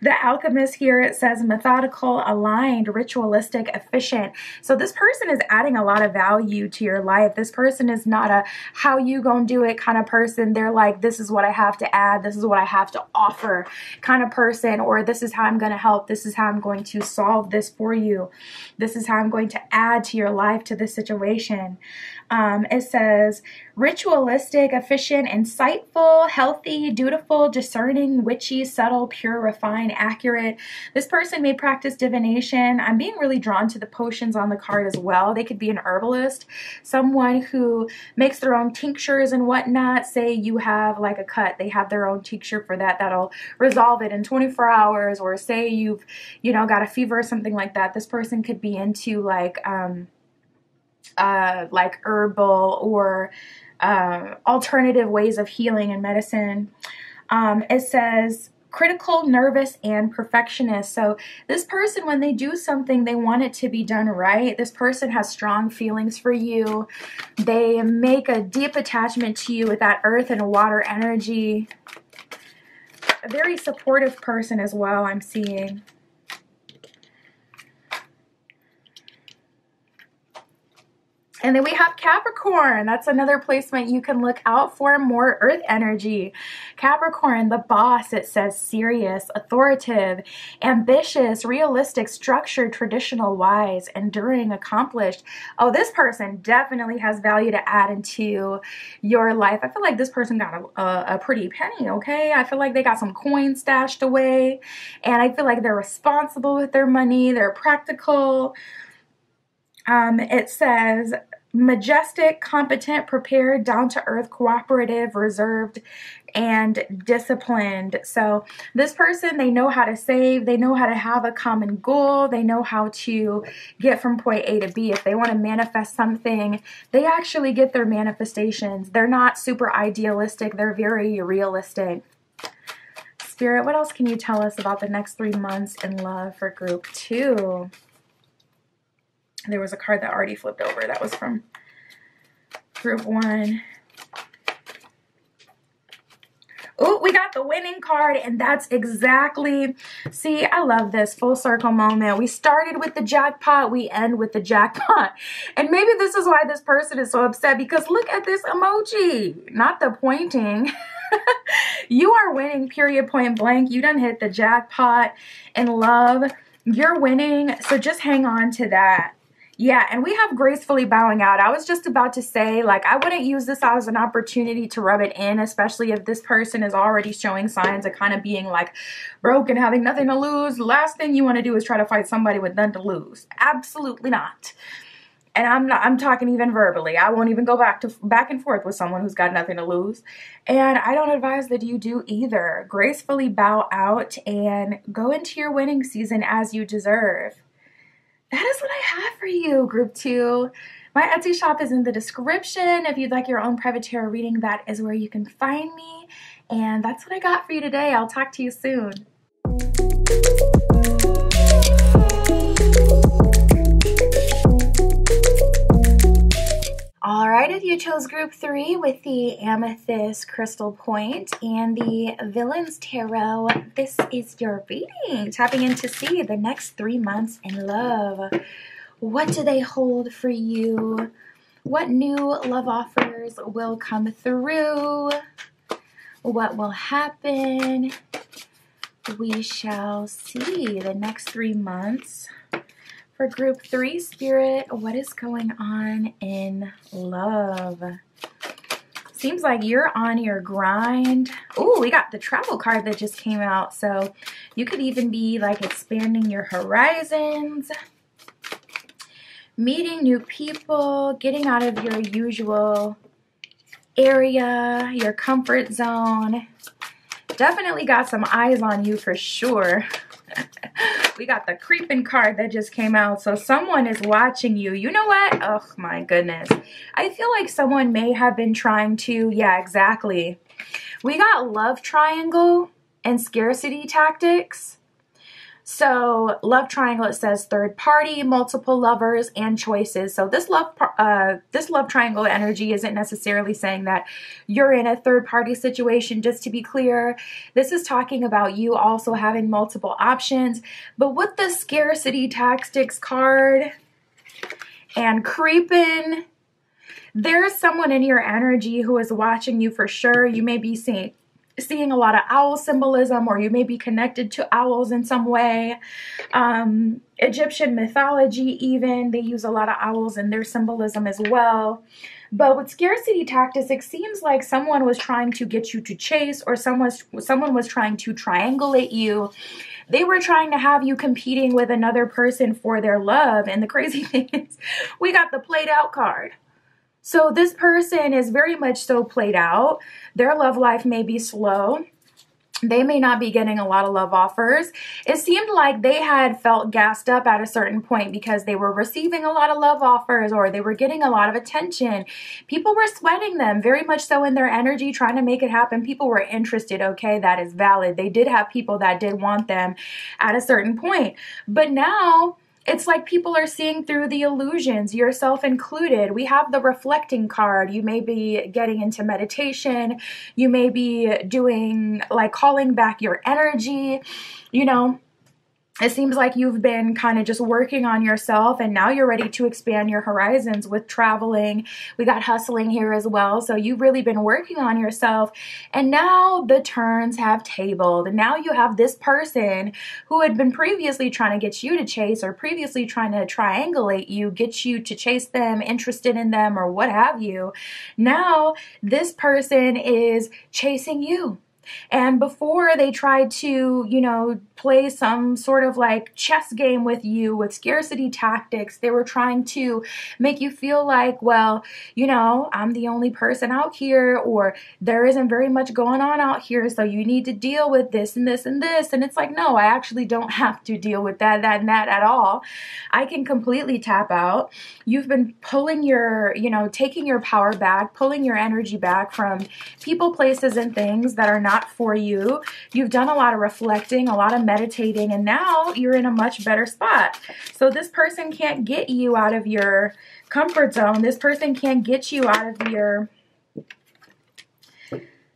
the alchemist here. It says methodical, aligned, ritualistic, efficient. So this person is adding a lot of value to your life. This person is not a how you gonna do it kind of person. They're like, this is what I have to add. This is what I have to offer kind of person. Or this is how I'm going to help. This is how I'm going to solve this for you. This is how I'm going to add to your life, to this situation. Um, it says ritualistic, efficient, insightful, healthy, dutiful, discerning, witchy, subtle, pure, refined, accurate. This person may practice divination. I'm being really drawn to the potions on the card as well. They could be an herbalist, someone who makes their own tinctures and whatnot. Say you have like a cut, they have their own tincture for that that'll resolve it in 24 hours. Or say you've, you know, got a fever or something like that. This person could be into like, um, uh, like herbal or uh, alternative ways of healing and medicine. Um, it says critical, nervous, and perfectionist. So this person, when they do something, they want it to be done right. This person has strong feelings for you. They make a deep attachment to you with that earth and water energy. A very supportive person as well, I'm seeing. And then we have Capricorn. That's another placement you can look out for more earth energy. Capricorn, the boss, it says serious, authoritative, ambitious, realistic, structured, traditional, wise, enduring, accomplished. Oh, this person definitely has value to add into your life. I feel like this person got a, a, a pretty penny, okay? I feel like they got some coins stashed away. And I feel like they're responsible with their money. They're practical. Um, it says majestic, competent, prepared, down to earth, cooperative, reserved, and disciplined. So this person, they know how to save, they know how to have a common goal, they know how to get from point A to B. If they want to manifest something, they actually get their manifestations. They're not super idealistic, they're very realistic. Spirit, what else can you tell us about the next three months in love for group two? There was a card that already flipped over. That was from group one. Oh, we got the winning card, and that's exactly, see, I love this full circle moment. We started with the jackpot, we end with the jackpot. And maybe this is why this person is so upset because look at this emoji, not the pointing. you are winning, period, point blank. You done hit the jackpot in love. You're winning, so just hang on to that. Yeah, and we have gracefully bowing out. I was just about to say, like, I wouldn't use this as an opportunity to rub it in, especially if this person is already showing signs of kind of being like broken, having nothing to lose. last thing you want to do is try to fight somebody with nothing to lose. Absolutely not. And I'm not I'm talking even verbally. I won't even go back to back and forth with someone who's got nothing to lose. And I don't advise that you do either. Gracefully bow out and go into your winning season as you deserve that is what I have for you, group two. My Etsy shop is in the description. If you'd like your own private tarot reading, that is where you can find me. And that's what I got for you today. I'll talk to you soon. All right, if you chose group three with the Amethyst Crystal Point and the Villains Tarot, this is your reading. Tapping in to see the next three months in love. What do they hold for you? What new love offers will come through? What will happen? We shall see the next three months for group three, Spirit, what is going on in love? Seems like you're on your grind. Oh, we got the travel card that just came out. So you could even be like expanding your horizons, meeting new people, getting out of your usual area, your comfort zone. Definitely got some eyes on you for sure. we got the creeping card that just came out. So someone is watching you. You know what? Oh my goodness. I feel like someone may have been trying to, yeah, exactly. We got love triangle and scarcity tactics. So love triangle, it says third party, multiple lovers, and choices. So this love, uh, this love triangle energy isn't necessarily saying that you're in a third party situation. Just to be clear, this is talking about you also having multiple options. But with the scarcity tactics card and creeping, there's someone in your energy who is watching you for sure. You may be seeing seeing a lot of owl symbolism or you may be connected to owls in some way. Um, Egyptian mythology even, they use a lot of owls in their symbolism as well. But with scarcity tactics, it seems like someone was trying to get you to chase or someone, someone was trying to triangulate you. They were trying to have you competing with another person for their love. And the crazy thing is, we got the played out card. So this person is very much so played out. Their love life may be slow. They may not be getting a lot of love offers. It seemed like they had felt gassed up at a certain point because they were receiving a lot of love offers or they were getting a lot of attention. People were sweating them very much so in their energy, trying to make it happen. People were interested. Okay, that is valid. They did have people that did want them at a certain point. But now, it's like people are seeing through the illusions, yourself included. We have the reflecting card. You may be getting into meditation. You may be doing like calling back your energy, you know it seems like you've been kind of just working on yourself and now you're ready to expand your horizons with traveling. We got hustling here as well. So you've really been working on yourself and now the turns have tabled. Now you have this person who had been previously trying to get you to chase or previously trying to triangulate you, get you to chase them, interested in them or what have you. Now this person is chasing you. And before they tried to, you know, play some sort of like chess game with you with scarcity tactics, they were trying to make you feel like, well, you know, I'm the only person out here, or there isn't very much going on out here, so you need to deal with this and this and this. And it's like, no, I actually don't have to deal with that, that, and that at all. I can completely tap out. You've been pulling your, you know, taking your power back, pulling your energy back from people, places, and things that are not for you. You've done a lot of reflecting, a lot of meditating, and now you're in a much better spot. So this person can't get you out of your comfort zone. This person can't get you out of your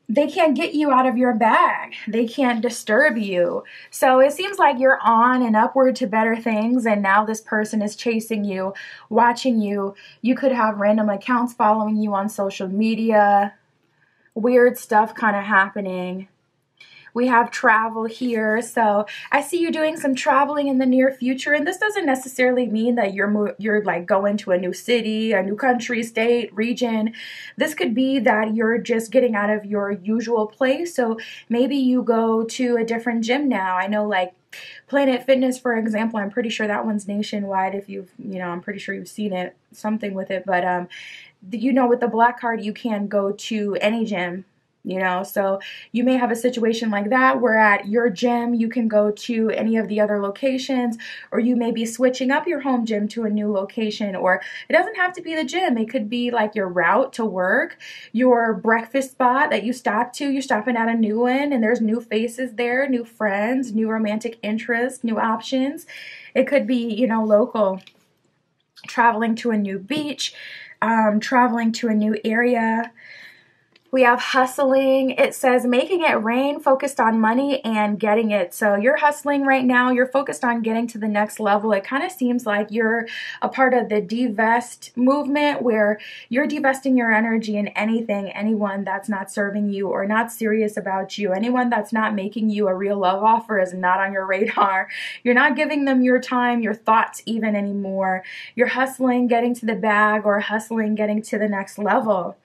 they can't get you out of your bag. They can't disturb you. So it seems like you're on and upward to better things, and now this person is chasing you, watching you. You could have random accounts following you on social media, weird stuff kind of happening. We have travel here. So I see you doing some traveling in the near future. And this doesn't necessarily mean that you're, you're like going to a new city, a new country, state, region. This could be that you're just getting out of your usual place. So maybe you go to a different gym now. I know like Planet Fitness, for example, I'm pretty sure that one's nationwide. If you've, you know, I'm pretty sure you've seen it, something with it. But, um, you know, with the black card, you can go to any gym you know? So you may have a situation like that where at your gym you can go to any of the other locations or you may be switching up your home gym to a new location or it doesn't have to be the gym. It could be like your route to work your breakfast spot that you stop to. You're stopping at a new one and there's new faces there new friends new romantic interests new options. It could be you know local traveling to a new beach um, traveling to a new area we have hustling. It says making it rain, focused on money and getting it. So you're hustling right now. You're focused on getting to the next level. It kind of seems like you're a part of the divest movement where you're divesting your energy in anything, anyone that's not serving you or not serious about you. Anyone that's not making you a real love offer is not on your radar. You're not giving them your time, your thoughts even anymore. You're hustling, getting to the bag or hustling, getting to the next level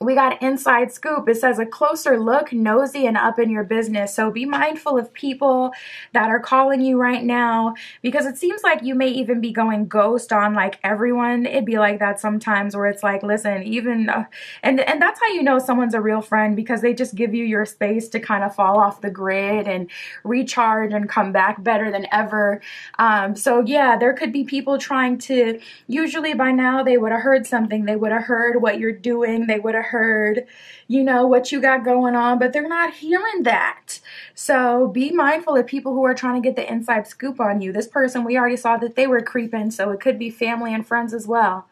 we got inside scoop. It says a closer look, nosy, and up in your business. So be mindful of people that are calling you right now because it seems like you may even be going ghost on like everyone. It'd be like that sometimes where it's like, listen, even, uh, and, and that's how you know someone's a real friend because they just give you your space to kind of fall off the grid and recharge and come back better than ever. Um, so yeah, there could be people trying to, usually by now they would have heard something. They would have heard what you're doing. They would have heard, you know, what you got going on, but they're not hearing that. So be mindful of people who are trying to get the inside scoop on you. This person, we already saw that they were creeping, so it could be family and friends as well.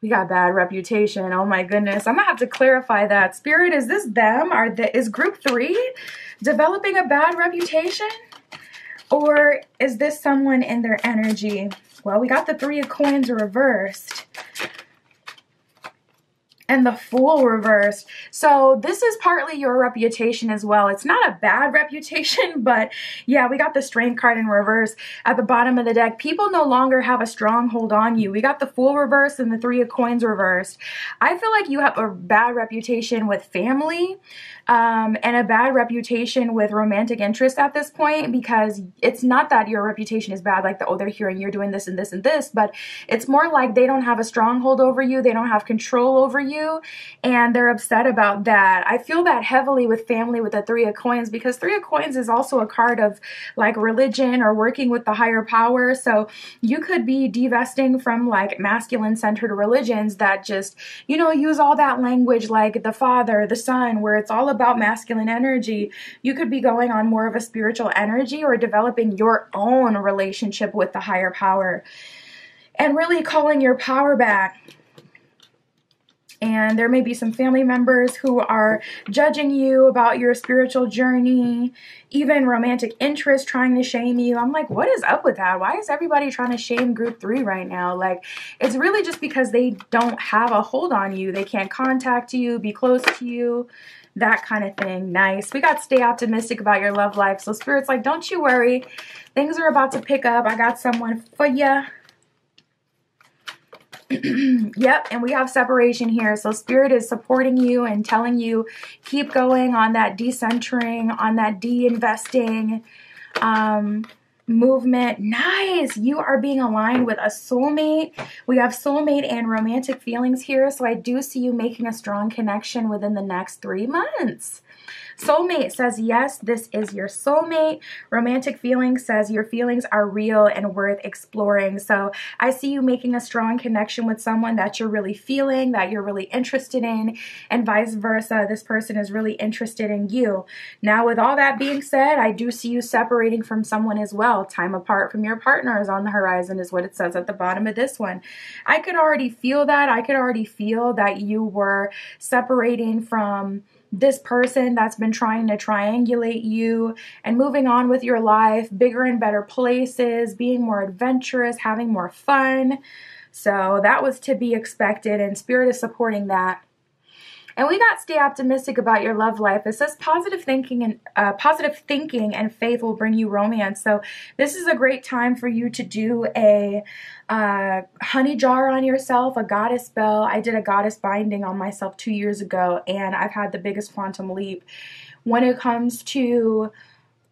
We got bad reputation. Oh my goodness. I'm gonna have to clarify that. Spirit, is this them? Are the, is group three developing a bad reputation? Or is this someone in their energy? Well, we got the three of coins reversed and the fool reversed. So this is partly your reputation as well. It's not a bad reputation, but yeah, we got the strength card in reverse at the bottom of the deck. People no longer have a stronghold on you. We got the fool reversed and the three of coins reversed. I feel like you have a bad reputation with family um, and a bad reputation with romantic interest at this point because it's not that your reputation is bad, like the, oh, they're hearing you're doing this and this and this, but it's more like they don't have a stronghold over you, they don't have control over you, and they're upset about that. I feel that heavily with family with the Three of Coins because Three of Coins is also a card of like religion or working with the higher power. So you could be divesting from like masculine centered religions that just, you know, use all that language like the father, the son, where it's all about masculine energy, you could be going on more of a spiritual energy or developing your own relationship with the higher power and really calling your power back. And there may be some family members who are judging you about your spiritual journey, even romantic interest trying to shame you. I'm like, what is up with that? Why is everybody trying to shame group three right now? Like, it's really just because they don't have a hold on you. They can't contact you, be close to you that kind of thing. Nice. We got to stay optimistic about your love life. So Spirit's like, don't you worry. Things are about to pick up. I got someone for you. yep, and we have separation here. So Spirit is supporting you and telling you keep going on that decentering, on that de-investing. Um, movement. Nice. You are being aligned with a soulmate. We have soulmate and romantic feelings here. So I do see you making a strong connection within the next three months. Soulmate says, yes, this is your soulmate. Romantic feelings says your feelings are real and worth exploring. So I see you making a strong connection with someone that you're really feeling, that you're really interested in, and vice versa. This person is really interested in you. Now, with all that being said, I do see you separating from someone as well. Time apart from your partner is on the horizon, is what it says at the bottom of this one. I could already feel that. I could already feel that you were separating from this person that's been trying to triangulate you and moving on with your life, bigger and better places, being more adventurous, having more fun. So that was to be expected, and Spirit is supporting that. And we got stay optimistic about your love life. It says positive thinking and uh, positive thinking and faith will bring you romance. So this is a great time for you to do a uh, honey jar on yourself, a goddess spell. I did a goddess binding on myself two years ago, and I've had the biggest quantum leap when it comes to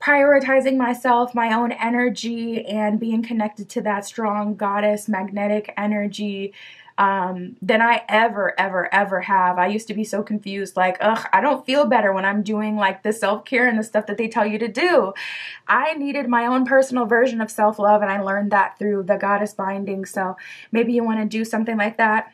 prioritizing myself, my own energy, and being connected to that strong goddess magnetic energy um, than I ever, ever, ever have. I used to be so confused, like, ugh, I don't feel better when I'm doing like the self care and the stuff that they tell you to do. I needed my own personal version of self love, and I learned that through the goddess binding. So maybe you want to do something like that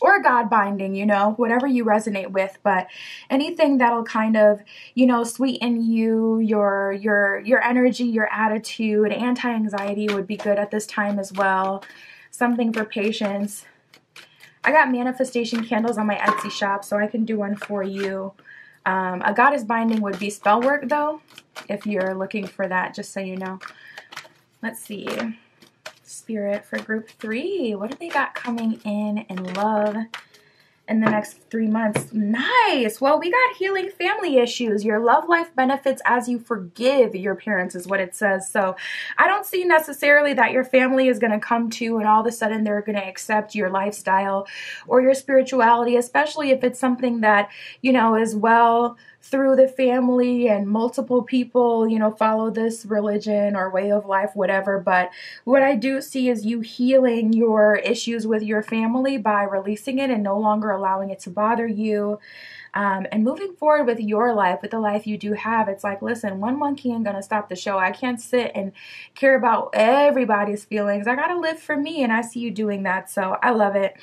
or God binding, you know, whatever you resonate with, but anything that'll kind of, you know, sweeten you, your your your energy, your attitude, anti-anxiety would be good at this time as well something for patience. I got manifestation candles on my Etsy shop, so I can do one for you. Um, a goddess binding would be spell work, though, if you're looking for that, just so you know. Let's see. Spirit for group three. What do they got coming in in love? In the next three months. Nice. Well, we got healing family issues. Your love life benefits as you forgive your parents, is what it says. So I don't see necessarily that your family is going to come to and all of a sudden they're going to accept your lifestyle or your spirituality, especially if it's something that, you know, is well through the family and multiple people, you know, follow this religion or way of life, whatever. But what I do see is you healing your issues with your family by releasing it and no longer allowing it to bother you. Um, and moving forward with your life, with the life you do have, it's like, listen, one monkey ain't gonna stop the show. I can't sit and care about everybody's feelings. I gotta live for me, and I see you doing that. So I love it.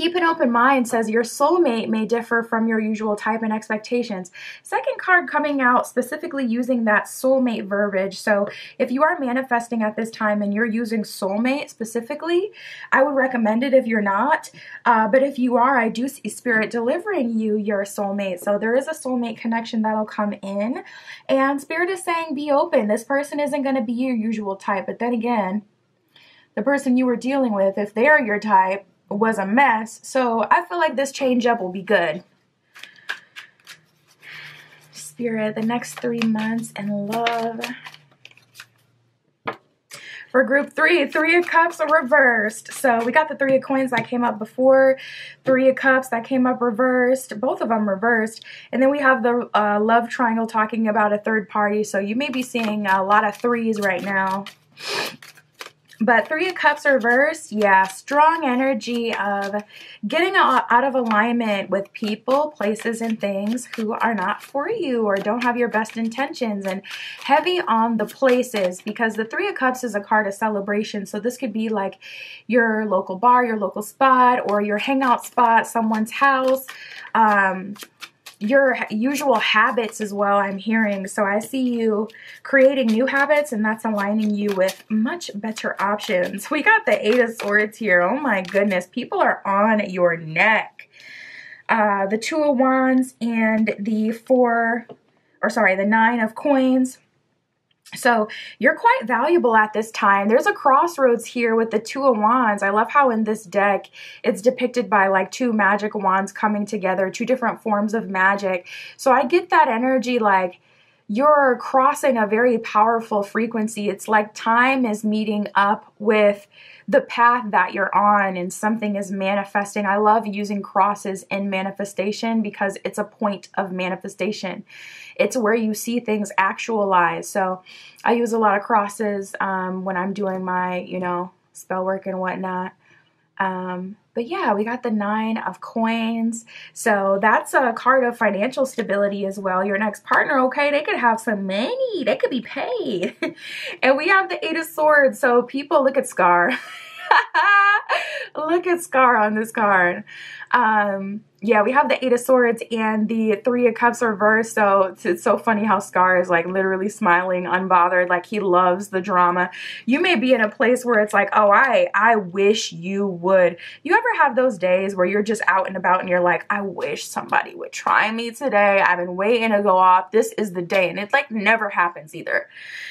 Keep an open mind says your soulmate may differ from your usual type and expectations. Second card coming out specifically using that soulmate verbiage. So if you are manifesting at this time and you're using soulmate specifically, I would recommend it if you're not. Uh, but if you are, I do see spirit delivering you your soulmate. So there is a soulmate connection that'll come in. And spirit is saying be open. This person isn't going to be your usual type. But then again, the person you were dealing with, if they're your type, was a mess. So I feel like this change up will be good. Spirit, the next three months and love. For group three, three of cups reversed. So we got the three of coins that came up before, three of cups that came up reversed, both of them reversed. And then we have the uh, love triangle talking about a third party. So you may be seeing a lot of threes right now. But Three of Cups reversed, yeah, strong energy of getting out of alignment with people, places, and things who are not for you or don't have your best intentions, and heavy on the places because the Three of Cups is a card of celebration. So this could be like your local bar, your local spot, or your hangout spot, someone's house. Um, your usual habits as well, I'm hearing. So I see you creating new habits, and that's aligning you with much better options. We got the Eight of Swords here. Oh my goodness. People are on your neck. Uh, the Two of Wands and the Four, or sorry, the Nine of Coins. So you're quite valuable at this time. There's a crossroads here with the Two of Wands. I love how in this deck it's depicted by like two magic wands coming together, two different forms of magic. So I get that energy like you're crossing a very powerful frequency. It's like time is meeting up with the path that you're on and something is manifesting. I love using crosses in manifestation because it's a point of manifestation. It's where you see things actualize. So I use a lot of crosses um, when I'm doing my, you know, spell work and whatnot. Um, but yeah, we got the nine of coins. So that's a card of financial stability as well. Your next partner, okay, they could have some money. They could be paid. and we have the eight of swords. So people look at Scar. look at Scar on this card. Um, yeah, we have the Eight of Swords and the Three of Cups reversed. So it's, it's, so funny how Scar is like literally smiling, unbothered, like he loves the drama. You may be in a place where it's like, oh, I I wish you would. You ever have those days where you're just out and about and you're like, I wish somebody would try me today. I've been waiting to go off. This is the day, and it like never happens either.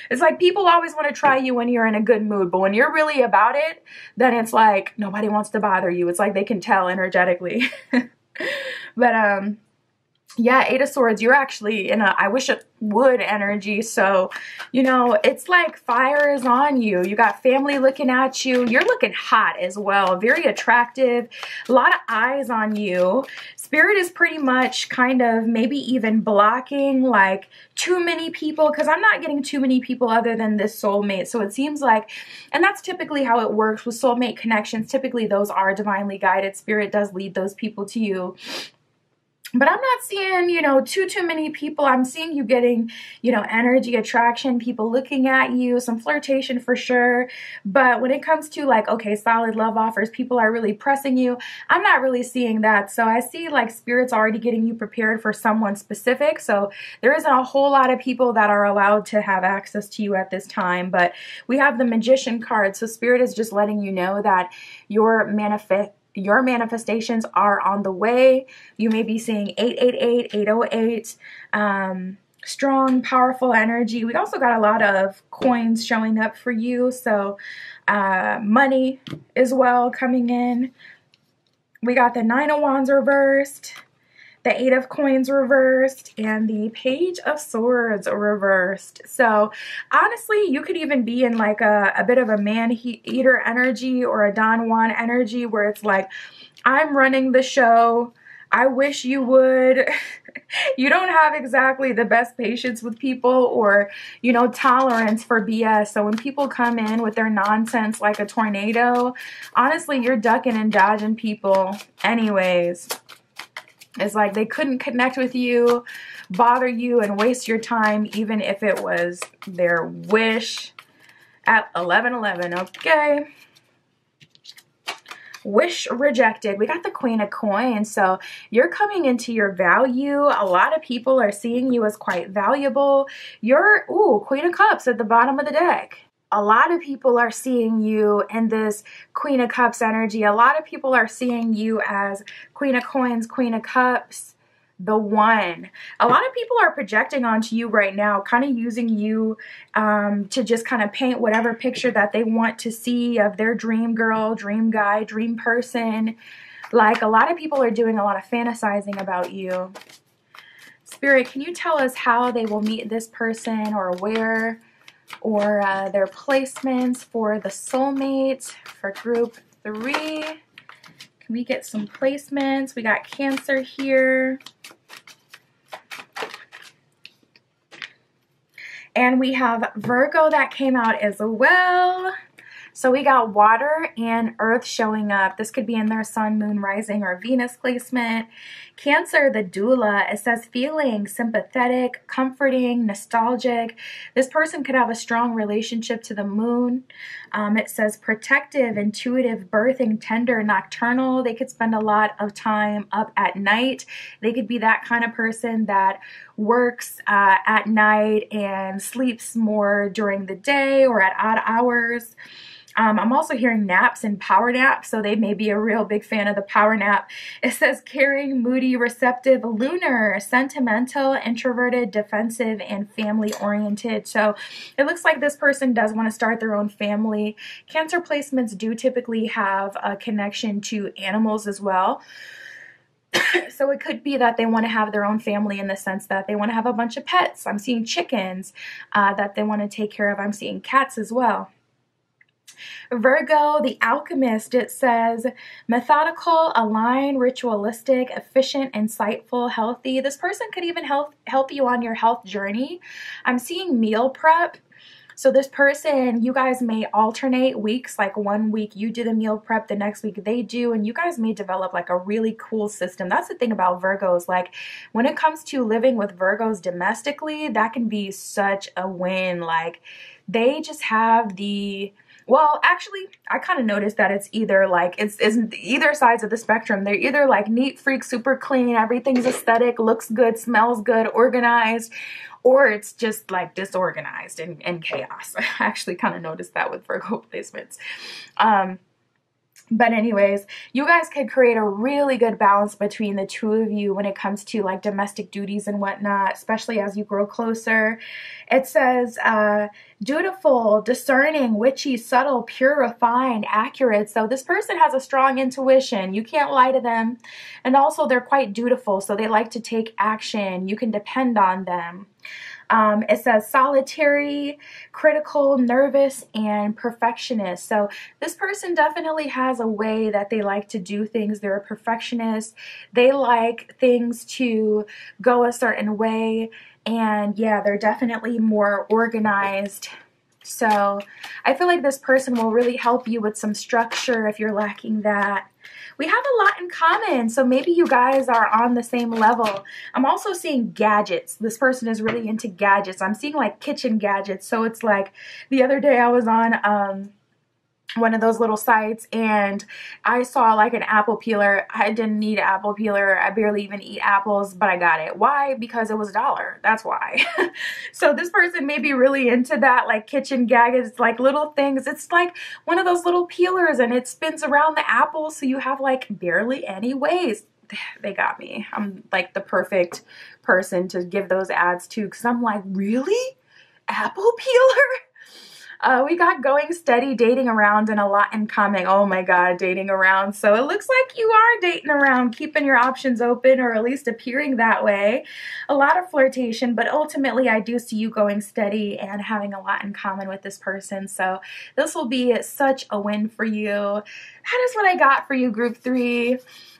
It's like people always want to try you when you're in a good mood, but when you're really about it, then it's like nobody wants to bother you. It's like they can tell energetically. but um yeah, Eight of Swords, you're actually in a I wish it would energy. So, you know, it's like fire is on you. You got family looking at you. You're looking hot as well. Very attractive. A lot of eyes on you. Spirit is pretty much kind of maybe even blocking like too many people because I'm not getting too many people other than this soulmate. So it seems like, and that's typically how it works with soulmate connections. Typically, those are divinely guided. Spirit does lead those people to you but I'm not seeing, you know, too, too many people. I'm seeing you getting, you know, energy, attraction, people looking at you, some flirtation for sure. But when it comes to like, okay, solid love offers, people are really pressing you. I'm not really seeing that. So I see like spirits already getting you prepared for someone specific. So there isn't a whole lot of people that are allowed to have access to you at this time. But we have the magician card. So spirit is just letting you know that your manifest your manifestations are on the way. You may be seeing 888, 808, um, strong, powerful energy. We also got a lot of coins showing up for you. So, uh, money as well coming in. We got the Nine of Wands reversed the Eight of Coins reversed, and the Page of Swords reversed. So honestly, you could even be in like a, a bit of a man-eater energy or a Don Juan energy where it's like, I'm running the show. I wish you would. you don't have exactly the best patience with people or, you know, tolerance for BS. So when people come in with their nonsense like a tornado, honestly, you're ducking and dodging people anyways. It's like they couldn't connect with you, bother you, and waste your time, even if it was their wish at 1111. Okay. Wish rejected. We got the Queen of Coins. So you're coming into your value. A lot of people are seeing you as quite valuable. You're, ooh, Queen of Cups at the bottom of the deck a lot of people are seeing you in this Queen of Cups energy. A lot of people are seeing you as Queen of Coins, Queen of Cups, the one. A lot of people are projecting onto you right now, kind of using you um, to just kind of paint whatever picture that they want to see of their dream girl, dream guy, dream person. Like a lot of people are doing a lot of fantasizing about you. Spirit, can you tell us how they will meet this person or where? Or uh, their placements for the soulmate for group three. Can we get some placements? We got Cancer here. And we have Virgo that came out as well. So we got water and earth showing up. This could be in their sun, moon, rising, or Venus placement. Cancer, the doula, it says feeling sympathetic, comforting, nostalgic. This person could have a strong relationship to the moon. Um, it says protective, intuitive, birthing, tender, nocturnal. They could spend a lot of time up at night. They could be that kind of person that works uh, at night and sleeps more during the day or at odd hours. Um, I'm also hearing naps and power naps, so they may be a real big fan of the power nap. It says caring, moody, receptive, lunar, sentimental, introverted, defensive, and family oriented. So it looks like this person does want to start their own family. Cancer placements do typically have a connection to animals as well. so it could be that they want to have their own family in the sense that they want to have a bunch of pets. I'm seeing chickens uh, that they want to take care of. I'm seeing cats as well. Virgo, the alchemist, it says methodical, aligned, ritualistic, efficient, insightful, healthy. This person could even help help you on your health journey. I'm seeing meal prep. So this person, you guys may alternate weeks, like one week you do the meal prep, the next week they do, and you guys may develop like a really cool system. That's the thing about Virgos. Like when it comes to living with Virgos domestically, that can be such a win. Like they just have the well, actually, I kind of noticed that it's either like it's, it's either sides of the spectrum. They're either like neat, freak, super clean, everything's aesthetic, looks good, smells good, organized, or it's just like disorganized and, and chaos. I actually kind of noticed that with Virgo placements. Um, but anyways, you guys could create a really good balance between the two of you when it comes to like domestic duties and whatnot, especially as you grow closer. It says, uh, dutiful, discerning, witchy, subtle, pure, refined, accurate. So this person has a strong intuition. You can't lie to them. And also they're quite dutiful. So they like to take action. You can depend on them. Um, it says solitary, critical, nervous, and perfectionist. So this person definitely has a way that they like to do things. They're a perfectionist. They like things to go a certain way. And yeah, they're definitely more organized. So I feel like this person will really help you with some structure if you're lacking that we have a lot in common. So maybe you guys are on the same level. I'm also seeing gadgets. This person is really into gadgets. I'm seeing like kitchen gadgets. So it's like the other day I was on um, one of those little sites and I saw like an apple peeler. I didn't need an apple peeler. I barely even eat apples, but I got it. Why? Because it was a dollar. That's why. so this person may be really into that like kitchen gadgets, like little things. It's like one of those little peelers and it spins around the apple so you have like barely any waste. They got me. I'm like the perfect person to give those ads to because I'm like, really? Apple peeler? Uh, we got going steady, dating around, and a lot incoming. Oh my God, dating around. So it looks like you are dating around, keeping your options open or at least appearing that way. A lot of flirtation, but ultimately, I do see you going steady and having a lot in common with this person. So this will be such a win for you. That is what I got for you, group three.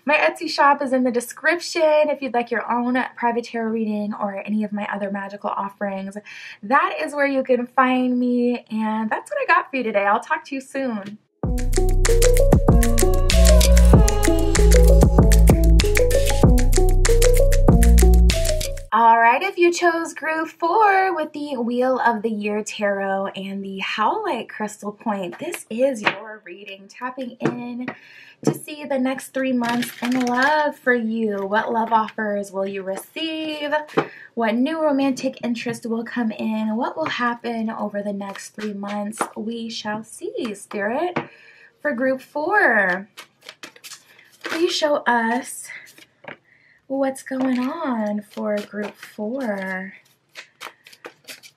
My Etsy shop is in the description if you'd like your own private tarot reading or any of my other magical offerings. That is where you can find me, and that's what I got for you today. I'll talk to you soon. All right, if you chose group four with the Wheel of the Year Tarot and the Howlite Crystal Point, this is your reading. Tapping in to see the next three months in love for you. What love offers will you receive? What new romantic interest will come in? What will happen over the next three months? We shall see, Spirit. For group four, please show us what's going on for group four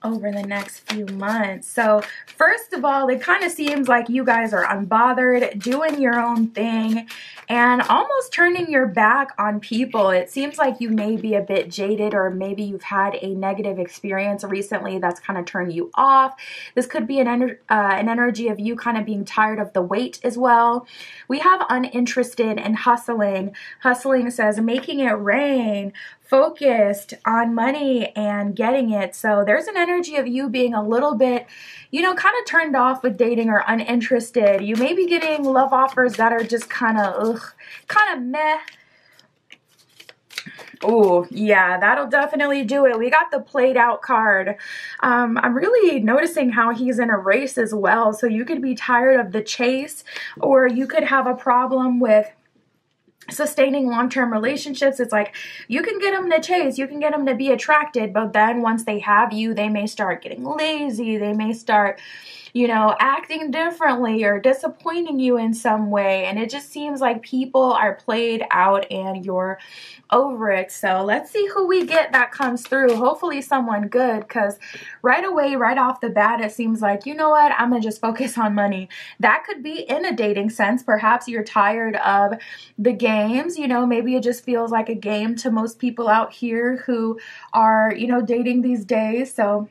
over the next few months. So first of all, it kind of seems like you guys are unbothered, doing your own thing, and almost turning your back on people. It seems like you may be a bit jaded or maybe you've had a negative experience recently that's kind of turned you off. This could be an, ener uh, an energy of you kind of being tired of the wait as well. We have uninterested and hustling. Hustling says making it rain, focused on money and getting it. So there's an energy of you being a little bit, you know, kind of turned off with dating or uninterested. You may be getting love offers that are just kind of, ugh, kind of meh. Oh, yeah, that'll definitely do it. We got the played out card. Um, I'm really noticing how he's in a race as well. So you could be tired of the chase or you could have a problem with sustaining long-term relationships it's like you can get them to chase you can get them to be attracted but then once they have you they may start getting lazy they may start you know, acting differently or disappointing you in some way. And it just seems like people are played out and you're over it. So let's see who we get that comes through. Hopefully, someone good because right away, right off the bat, it seems like, you know what, I'm going to just focus on money. That could be in a dating sense. Perhaps you're tired of the games. You know, maybe it just feels like a game to most people out here who are, you know, dating these days. So,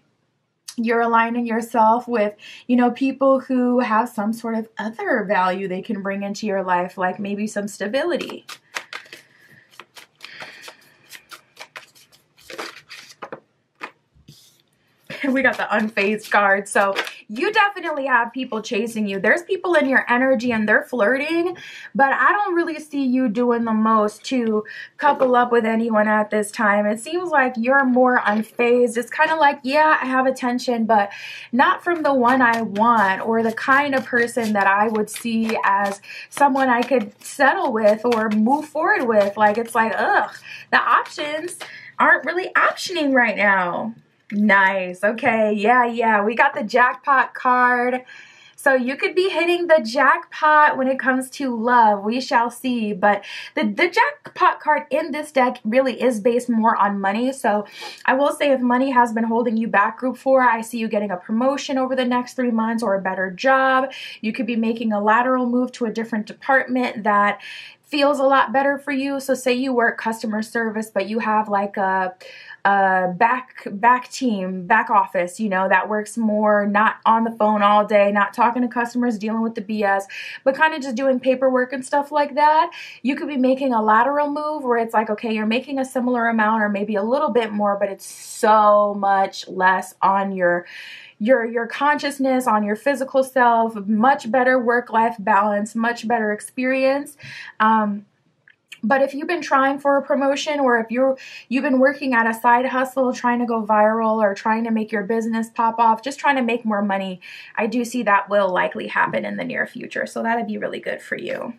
you're aligning yourself with, you know, people who have some sort of other value they can bring into your life, like maybe some stability. we got the unfazed card. So you definitely have people chasing you. There's people in your energy and they're flirting, but I don't really see you doing the most to couple up with anyone at this time. It seems like you're more unfazed. It's kind of like, yeah, I have attention, but not from the one I want or the kind of person that I would see as someone I could settle with or move forward with. Like, it's like, ugh, the options aren't really optioning right now. Nice. Okay. Yeah, yeah. We got the jackpot card. So you could be hitting the jackpot when it comes to love. We shall see. But the, the jackpot card in this deck really is based more on money. So I will say if money has been holding you back, group four, I see you getting a promotion over the next three months or a better job. You could be making a lateral move to a different department that feels a lot better for you. So say you work customer service, but you have like a a back back team, back office, you know, that works more not on the phone all day, not talking to customers, dealing with the BS, but kind of just doing paperwork and stuff like that. You could be making a lateral move where it's like, okay, you're making a similar amount or maybe a little bit more, but it's so much less on your your your consciousness on your physical self much better work life balance much better experience um, but if you've been trying for a promotion or if you're you've been working at a side hustle trying to go viral or trying to make your business pop off, just trying to make more money, I do see that will likely happen in the near future. So that'd be really good for you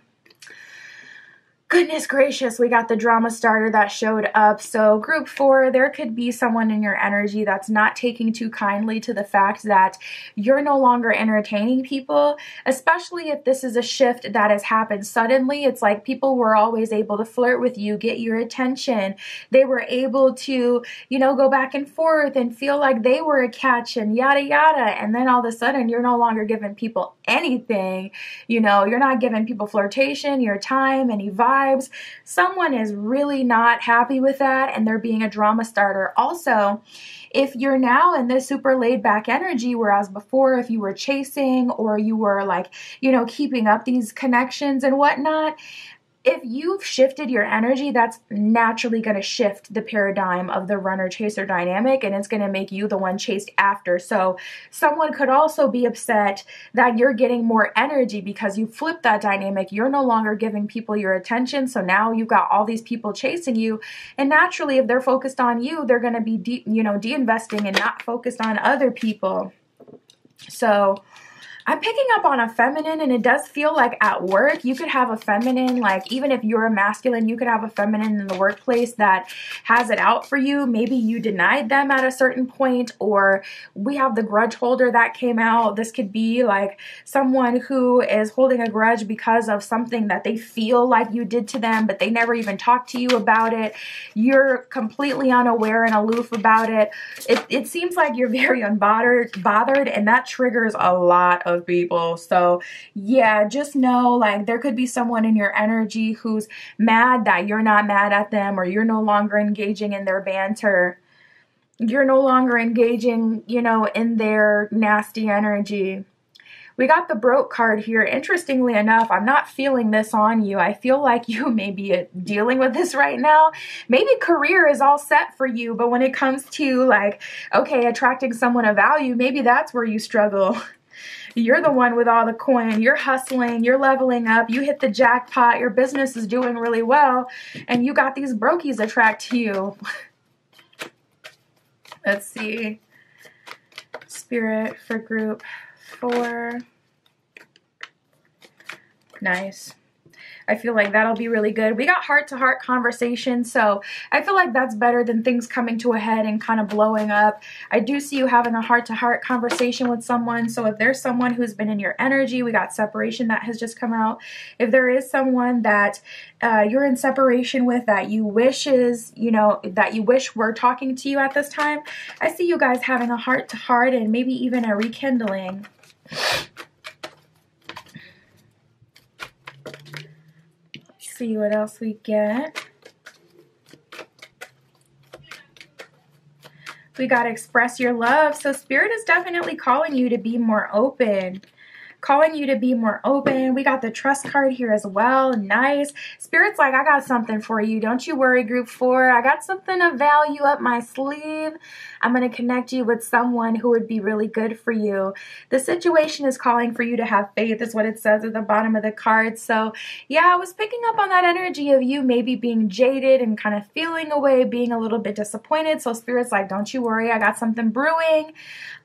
goodness gracious, we got the drama starter that showed up. So, group four, there could be someone in your energy that's not taking too kindly to the fact that you're no longer entertaining people, especially if this is a shift that has happened suddenly. It's like people were always able to flirt with you, get your attention. They were able to, you know, go back and forth and feel like they were a catch and yada yada. And then all of a sudden, you're no longer giving people anything. You know, you're not giving people flirtation, your time, any vibe vibes. Someone is really not happy with that and they're being a drama starter. Also, if you're now in this super laid back energy, whereas before, if you were chasing or you were like, you know, keeping up these connections and whatnot, if you've shifted your energy, that's naturally going to shift the paradigm of the runner chaser dynamic and it's going to make you the one chased after. So, someone could also be upset that you're getting more energy because you flipped that dynamic. You're no longer giving people your attention. So, now you've got all these people chasing you. And naturally, if they're focused on you, they're going to be, de- you know, de investing and not focused on other people. So, I'm picking up on a feminine, and it does feel like at work you could have a feminine, like even if you're a masculine, you could have a feminine in the workplace that has it out for you. Maybe you denied them at a certain point, or we have the grudge holder that came out. This could be like someone who is holding a grudge because of something that they feel like you did to them, but they never even talked to you about it. You're completely unaware and aloof about it. It, it seems like you're very unbothered, bothered, and that triggers a lot of of people. So, yeah, just know like there could be someone in your energy who's mad that you're not mad at them or you're no longer engaging in their banter. You're no longer engaging, you know, in their nasty energy. We got the broke card here. Interestingly enough, I'm not feeling this on you. I feel like you may be uh, dealing with this right now. Maybe career is all set for you, but when it comes to like, okay, attracting someone of value, maybe that's where you struggle. You're the one with all the coin. You're hustling. You're leveling up. You hit the jackpot. Your business is doing really well. And you got these brokies attract to you. Let's see. Spirit for group four. Nice. I feel like that'll be really good. We got heart to heart conversation, so I feel like that's better than things coming to a head and kind of blowing up. I do see you having a heart to heart conversation with someone, so if there's someone who's been in your energy, we got separation that has just come out. If there is someone that uh, you're in separation with that you wish is, you know, that you wish were talking to you at this time, I see you guys having a heart to heart and maybe even a rekindling. See what else we get. We got express your love. So Spirit is definitely calling you to be more open. Calling you to be more open. We got the trust card here as well. Nice. Spirit's like, I got something for you. Don't you worry, group four. I got something of value up my sleeve. I'm going to connect you with someone who would be really good for you. The situation is calling for you to have faith, is what it says at the bottom of the card. So, yeah, I was picking up on that energy of you maybe being jaded and kind of feeling away, being a little bit disappointed. So, Spirit's like, don't you worry, I got something brewing.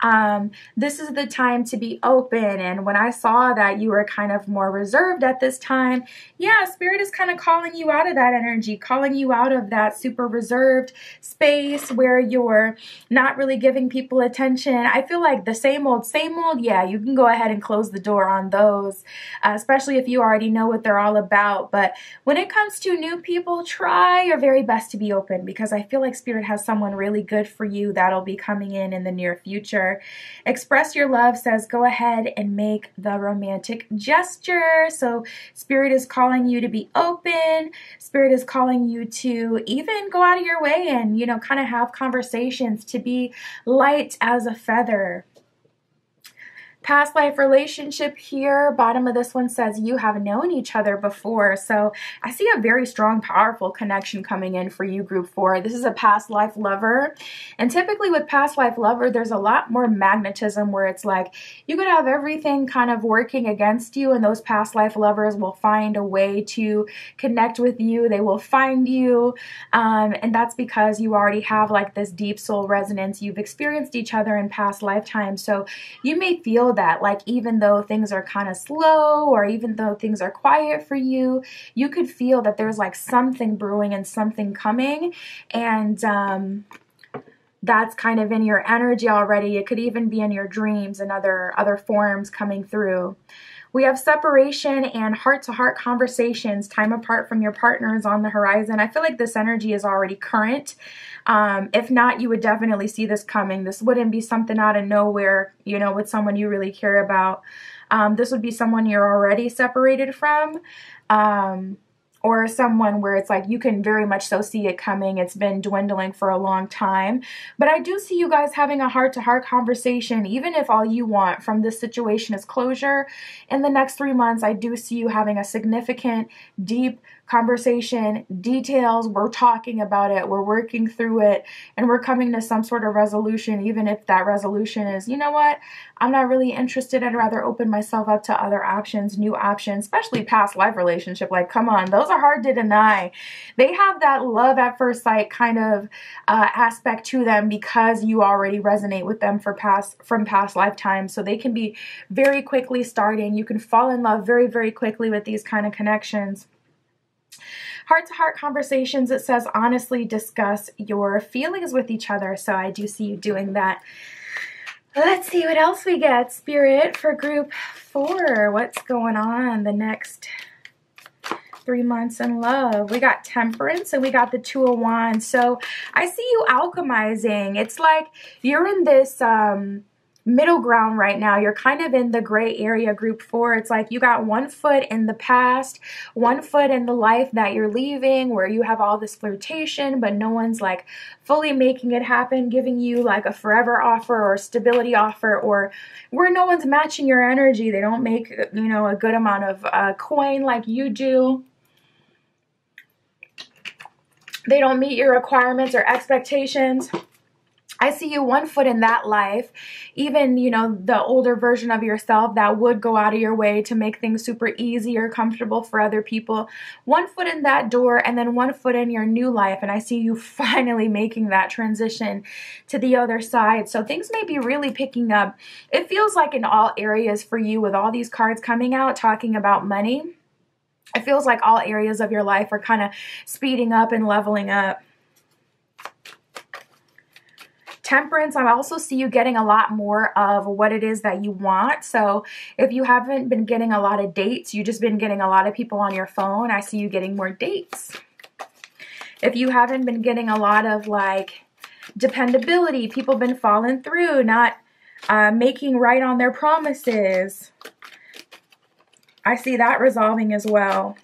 Um, this is the time to be open. And when I saw that you were kind of more reserved at this time, yeah, Spirit is kind of calling you out of that energy, calling you out of that super reserved space where you're not really giving people attention. I feel like the same old, same old, yeah, you can go ahead and close the door on those, uh, especially if you already know what they're all about. But when it comes to new people, try your very best to be open because I feel like Spirit has someone really good for you that'll be coming in in the near future. Express your love says go ahead and make the romantic gesture. So Spirit is calling you to be open. Spirit is calling you to even go out of your way and, you know, kind of have conversations to be light as a feather. Past life relationship here, bottom of this one says you have known each other before. So I see a very strong, powerful connection coming in for you, group four. This is a past life lover. And typically with past life lover, there's a lot more magnetism where it's like you could have everything kind of working against you, and those past life lovers will find a way to connect with you. They will find you. Um, and that's because you already have like this deep soul resonance. You've experienced each other in past lifetimes. So you may feel that like even though things are kind of slow or even though things are quiet for you you could feel that there's like something brewing and something coming. And um that's kind of in your energy already. It could even be in your dreams and other other forms coming through we have separation and heart to heart conversations, time apart from your partners on the horizon. I feel like this energy is already current. Um, if not, you would definitely see this coming. This wouldn't be something out of nowhere, you know, with someone you really care about. Um, this would be someone you're already separated from. Um, or someone where it's like you can very much so see it coming. It's been dwindling for a long time. But I do see you guys having a heart to heart conversation, even if all you want from this situation is closure. In the next three months, I do see you having a significant, deep, conversation, details, we're talking about it, we're working through it, and we're coming to some sort of resolution, even if that resolution is, you know what, I'm not really interested. I'd rather open myself up to other options, new options, especially past life relationship. Like, come on, those are hard to deny. They have that love at first sight kind of uh, aspect to them because you already resonate with them for past from past lifetimes. So they can be very quickly starting. You can fall in love very, very quickly with these kind of connections heart to heart conversations, it says honestly discuss your feelings with each other. So I do see you doing that. Let's see what else we get. Spirit for group four. What's going on the next three months in love? We got temperance and we got the two of wands. So I see you alchemizing. It's like you're in this um middle ground right now. You're kind of in the gray area, group four. It's like you got one foot in the past, one foot in the life that you're leaving, where you have all this flirtation, but no one's like fully making it happen, giving you like a forever offer or stability offer, or where no one's matching your energy. They don't make, you know, a good amount of uh, coin like you do they don't meet your requirements or expectations. I see you one foot in that life, even, you know, the older version of yourself that would go out of your way to make things super easy or comfortable for other people. One foot in that door and then one foot in your new life. And I see you finally making that transition to the other side. So things may be really picking up. It feels like in all areas for you with all these cards coming out talking about money. It feels like all areas of your life are kind of speeding up and leveling up temperance i also see you getting a lot more of what it is that you want. So if you haven't been getting a lot of dates you've just been getting a lot of people on your phone i see you getting more dates. If you haven't been getting a lot of like dependability people been falling through not uh, making right on their promises i see that resolving as well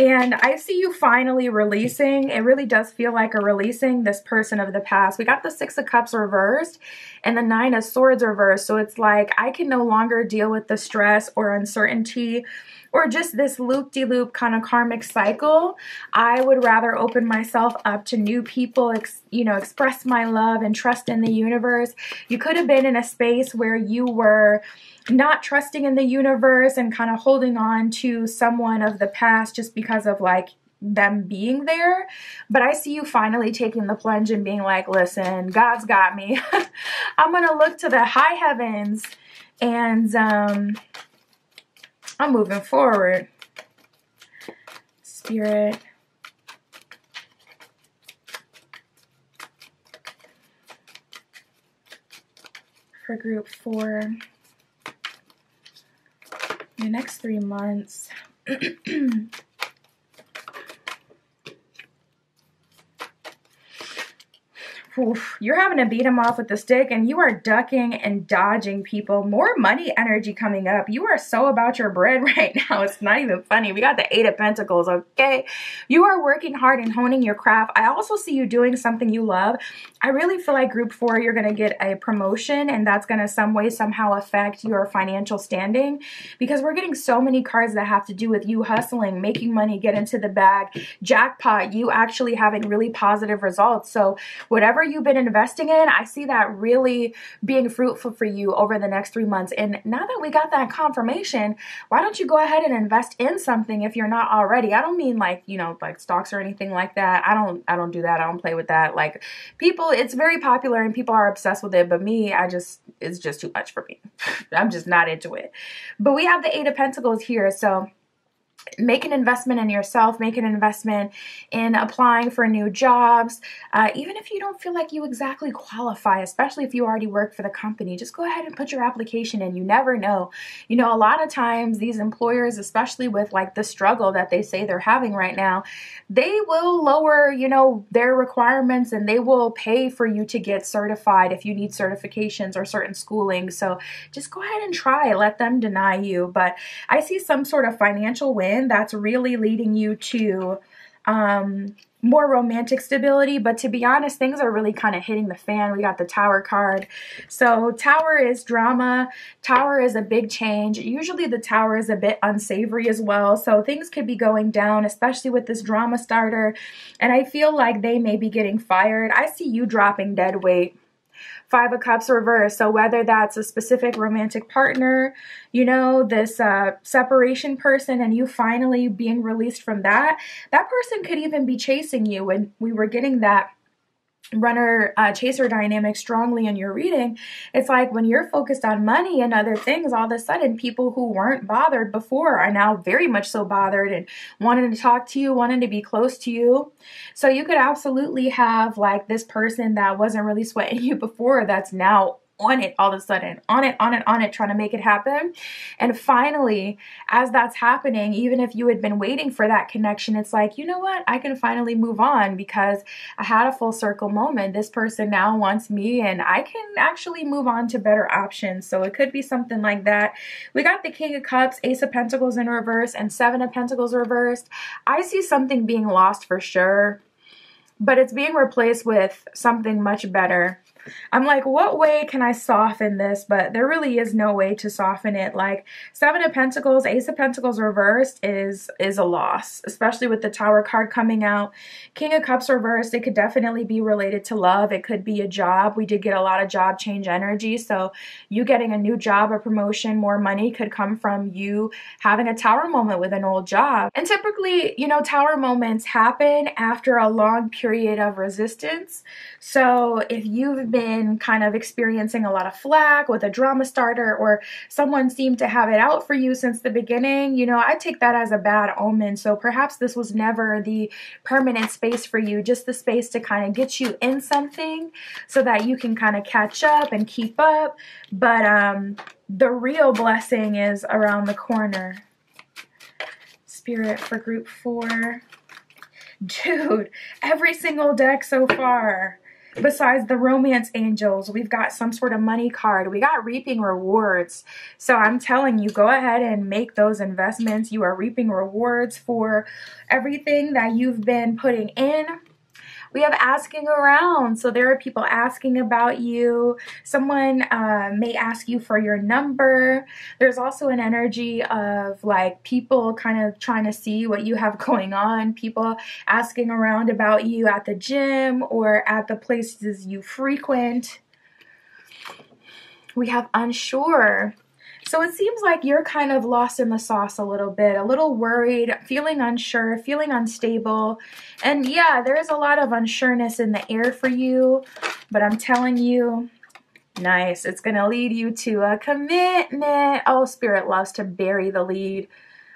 And I see you finally releasing. It really does feel like a releasing this person of the past. We got the Six of Cups reversed. and the Nine of Swords reversed. So it's like I can no longer deal with the stress or uncertainty or just this loop de loop kind of karmic cycle. I would rather open myself up to new people, ex- you know, express my love and trust in the universe. You could have been in a space where you were not trusting in the universe and kind of holding on to someone of the past just because of like them being there. But I see you finally taking the plunge and being like, listen, God's got me. I'm going to look to the high heavens and um, I'm moving forward. Spirit. For group four, the next three months. oof, you're having to beat them off with the stick and you are ducking and dodging people. More money energy coming up. You are so about your bread right now. It's not even funny. We got the Eight of Pentacles, okay? You are working hard and honing your craft. I also see you doing something you love. I really feel like group four, you're going to get a promotion and that's going to some way somehow affect your financial standing because we're getting so many cards that have to do with you hustling, making money, get into the bag, jackpot, you actually having really positive results. So whatever you've been investing in, I see that really being fruitful for you over the next three months. And now that we got that confirmation, why don't you go ahead and invest in something if you're not already? I don't mean like, you know, like stocks or anything like that. I don't I don't do that. I don't play with that. Like people, it's very popular and people are obsessed with it, but me, I just it's just too much for me. I'm just not into it. But we have the 8 of pentacles here, so make an investment in yourself, make an investment in applying for new jobs. Uh, even if you don't feel like you exactly qualify, especially if you already work for the company, just go ahead and put your application in. You never know. You know, a lot of times these employers, especially with like the struggle that they say they're having right now, they will lower, you know, their requirements and they will pay for you to get certified if you need certifications or certain schooling. So just go ahead and try. Let them deny you. But I see some sort of financial win in that's really leading you to um, more romantic stability. But to be honest, things are really kind of hitting the fan. We got the Tower card. So Tower is drama. Tower is a big change. Usually the Tower is a bit unsavory as well. So things could be going down, especially with this drama starter. And I feel like they may be getting fired. I see you dropping dead weight Five of Cups reverse. So whether that's a specific romantic partner, you know, this uh, separation person, and you finally being released from that, that person could even be chasing you. And we were getting that runner uh, chaser dynamic strongly in your reading, it's like when you're focused on money and other things, all of a sudden people who weren't bothered before are now very much so bothered and wanting to talk to you, wanting to be close to you. So you could absolutely have like this person that wasn't really sweating you before that's now on it all of a sudden, on it, on it, on it, trying to make it happen. And finally, as that's happening, even if you had been waiting for that connection, it's like, you know what? I can finally move on because I had a full circle moment. This person now wants me, and I can actually move on to better options. So it could be something like that. We got the King of Cups, Ace of Pentacles in reverse, and Seven of Pentacles reversed. I see something being lost for sure, but it's being replaced with something much better. I'm like, what way can I soften this? But there really is no way to soften it. Like Seven of Pentacles, Ace of Pentacles reversed is is a loss, especially with the Tower card coming out. King of Cups reversed, it could definitely be related to love. It could be a job. We did get a lot of job change energy. So you getting a new job, a promotion, more money could come from you having a Tower moment with an old job. And typically, you know, Tower moments happen after a long period of resistance. So if you've been kind of experiencing a lot of flack with a drama starter or someone seemed to have it out for you since the beginning, you know, I take that as a bad omen. So perhaps this was never the permanent space for you, just the space to kind of get you in something so that you can kind of catch up and keep up. But um, the real blessing is around the corner. Spirit for group four. Dude, every single deck so far besides the romance angels, we've got some sort of money card. We got reaping rewards. So I'm telling you, go ahead and make those investments. You are reaping rewards for everything that you've been putting in We have asking around. So there are people asking about you. Someone uh, may ask you for your number. There's also an energy of like people kind of trying to see what you have going on. People asking around about you at the gym or at the places you frequent. We have unsure. So it seems like you're kind of lost in the sauce a little bit, a little worried, feeling unsure, feeling unstable. And yeah, there is a lot of unsureness in the air for you, but I'm telling you, nice. It's going to lead you to a commitment. Oh, Spirit loves to bury the lead.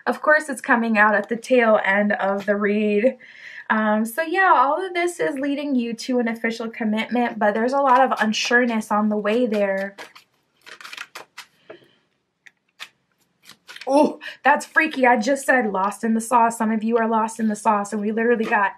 Of course, it's coming out at the tail end of the read. Um, so yeah, all of this is leading you to an official commitment, but there's a lot of unsureness on the way there. Oh, that's freaky. I just said lost in the sauce. Some of you are lost in the sauce, and we literally got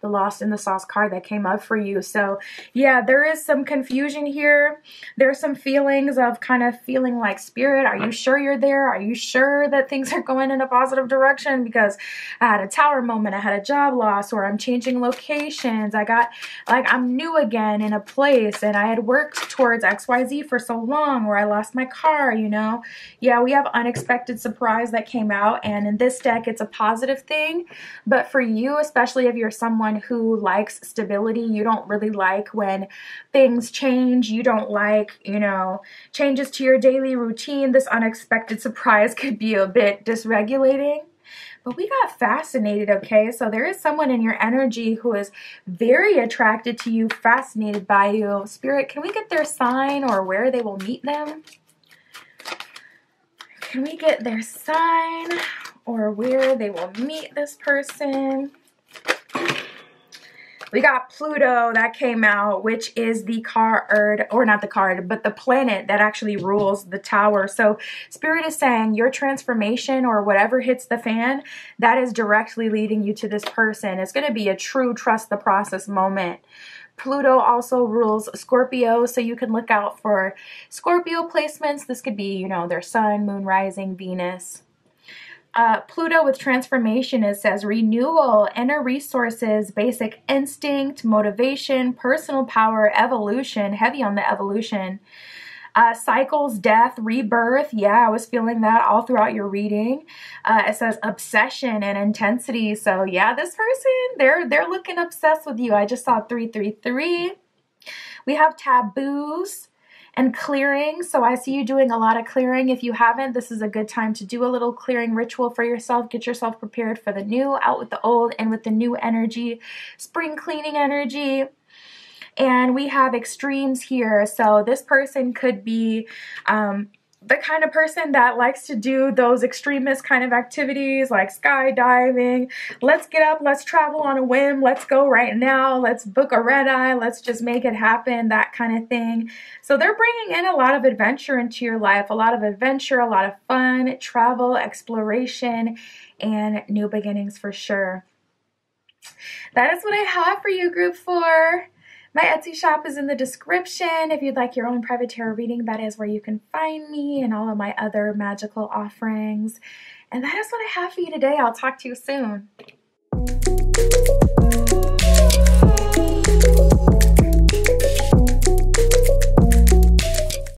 the lost in the sauce card that came up for you. So yeah, there is some confusion here. There's some feelings of kind of feeling like spirit. Are you sure you're there? Are you sure that things are going in a positive direction? Because I had a tower moment. I had a job loss or I'm changing locations. I got like I'm new again in a place and I had worked towards XYZ for so long where I lost my car, you know? Yeah, we have unexpected surprise that came out and in this deck it's a positive thing. But for you, especially if you're someone someone who likes stability. You don't really like when things change. You don't like, you know, changes to your daily routine. This unexpected surprise could be a bit dysregulating. But we got fascinated, okay? So there is someone in your energy who is very attracted to you, fascinated by you. Spirit, can we get their sign or where they will meet them? Can we get their sign or where they will meet this person? We got Pluto that came out, which is the card, or not the card, but the planet that actually rules the tower. So Spirit is saying your transformation or whatever hits the fan, that is directly leading you to this person. It's going to be a true trust the process moment. Pluto also rules Scorpio, so you can look out for Scorpio placements. This could be, you know, their sun, moon, rising, Venus. Uh, Pluto with transformation, it says renewal, inner resources, basic instinct, motivation, personal power, evolution, heavy on the evolution. Uh, cycles, death, rebirth. Yeah, I was feeling that all throughout your reading. Uh, it says obsession and intensity. So yeah, this person, they're they're looking obsessed with you. I just saw 333. We have taboos and clearing. So I see you doing a lot of clearing. If you haven't, this is a good time to do a little clearing ritual for yourself. Get yourself prepared for the new, out with the old, and with the new energy, spring cleaning energy. And we have extremes here. So this person could be um, the kind of person that likes to do those extremist kind of activities like skydiving. Let's get up, let's travel on a whim, let's go right now, let's book a red eye, let's just make it happen, that kind of thing. So they're bringing in a lot of adventure into your life, a lot of adventure, a lot of fun, travel, exploration, and new beginnings for sure. That is what I have for you, group four. My Etsy shop is in the description. If you'd like your own private tarot reading, that is where you can find me and all of my other magical offerings. And that is what I have for you today. I'll talk to you soon.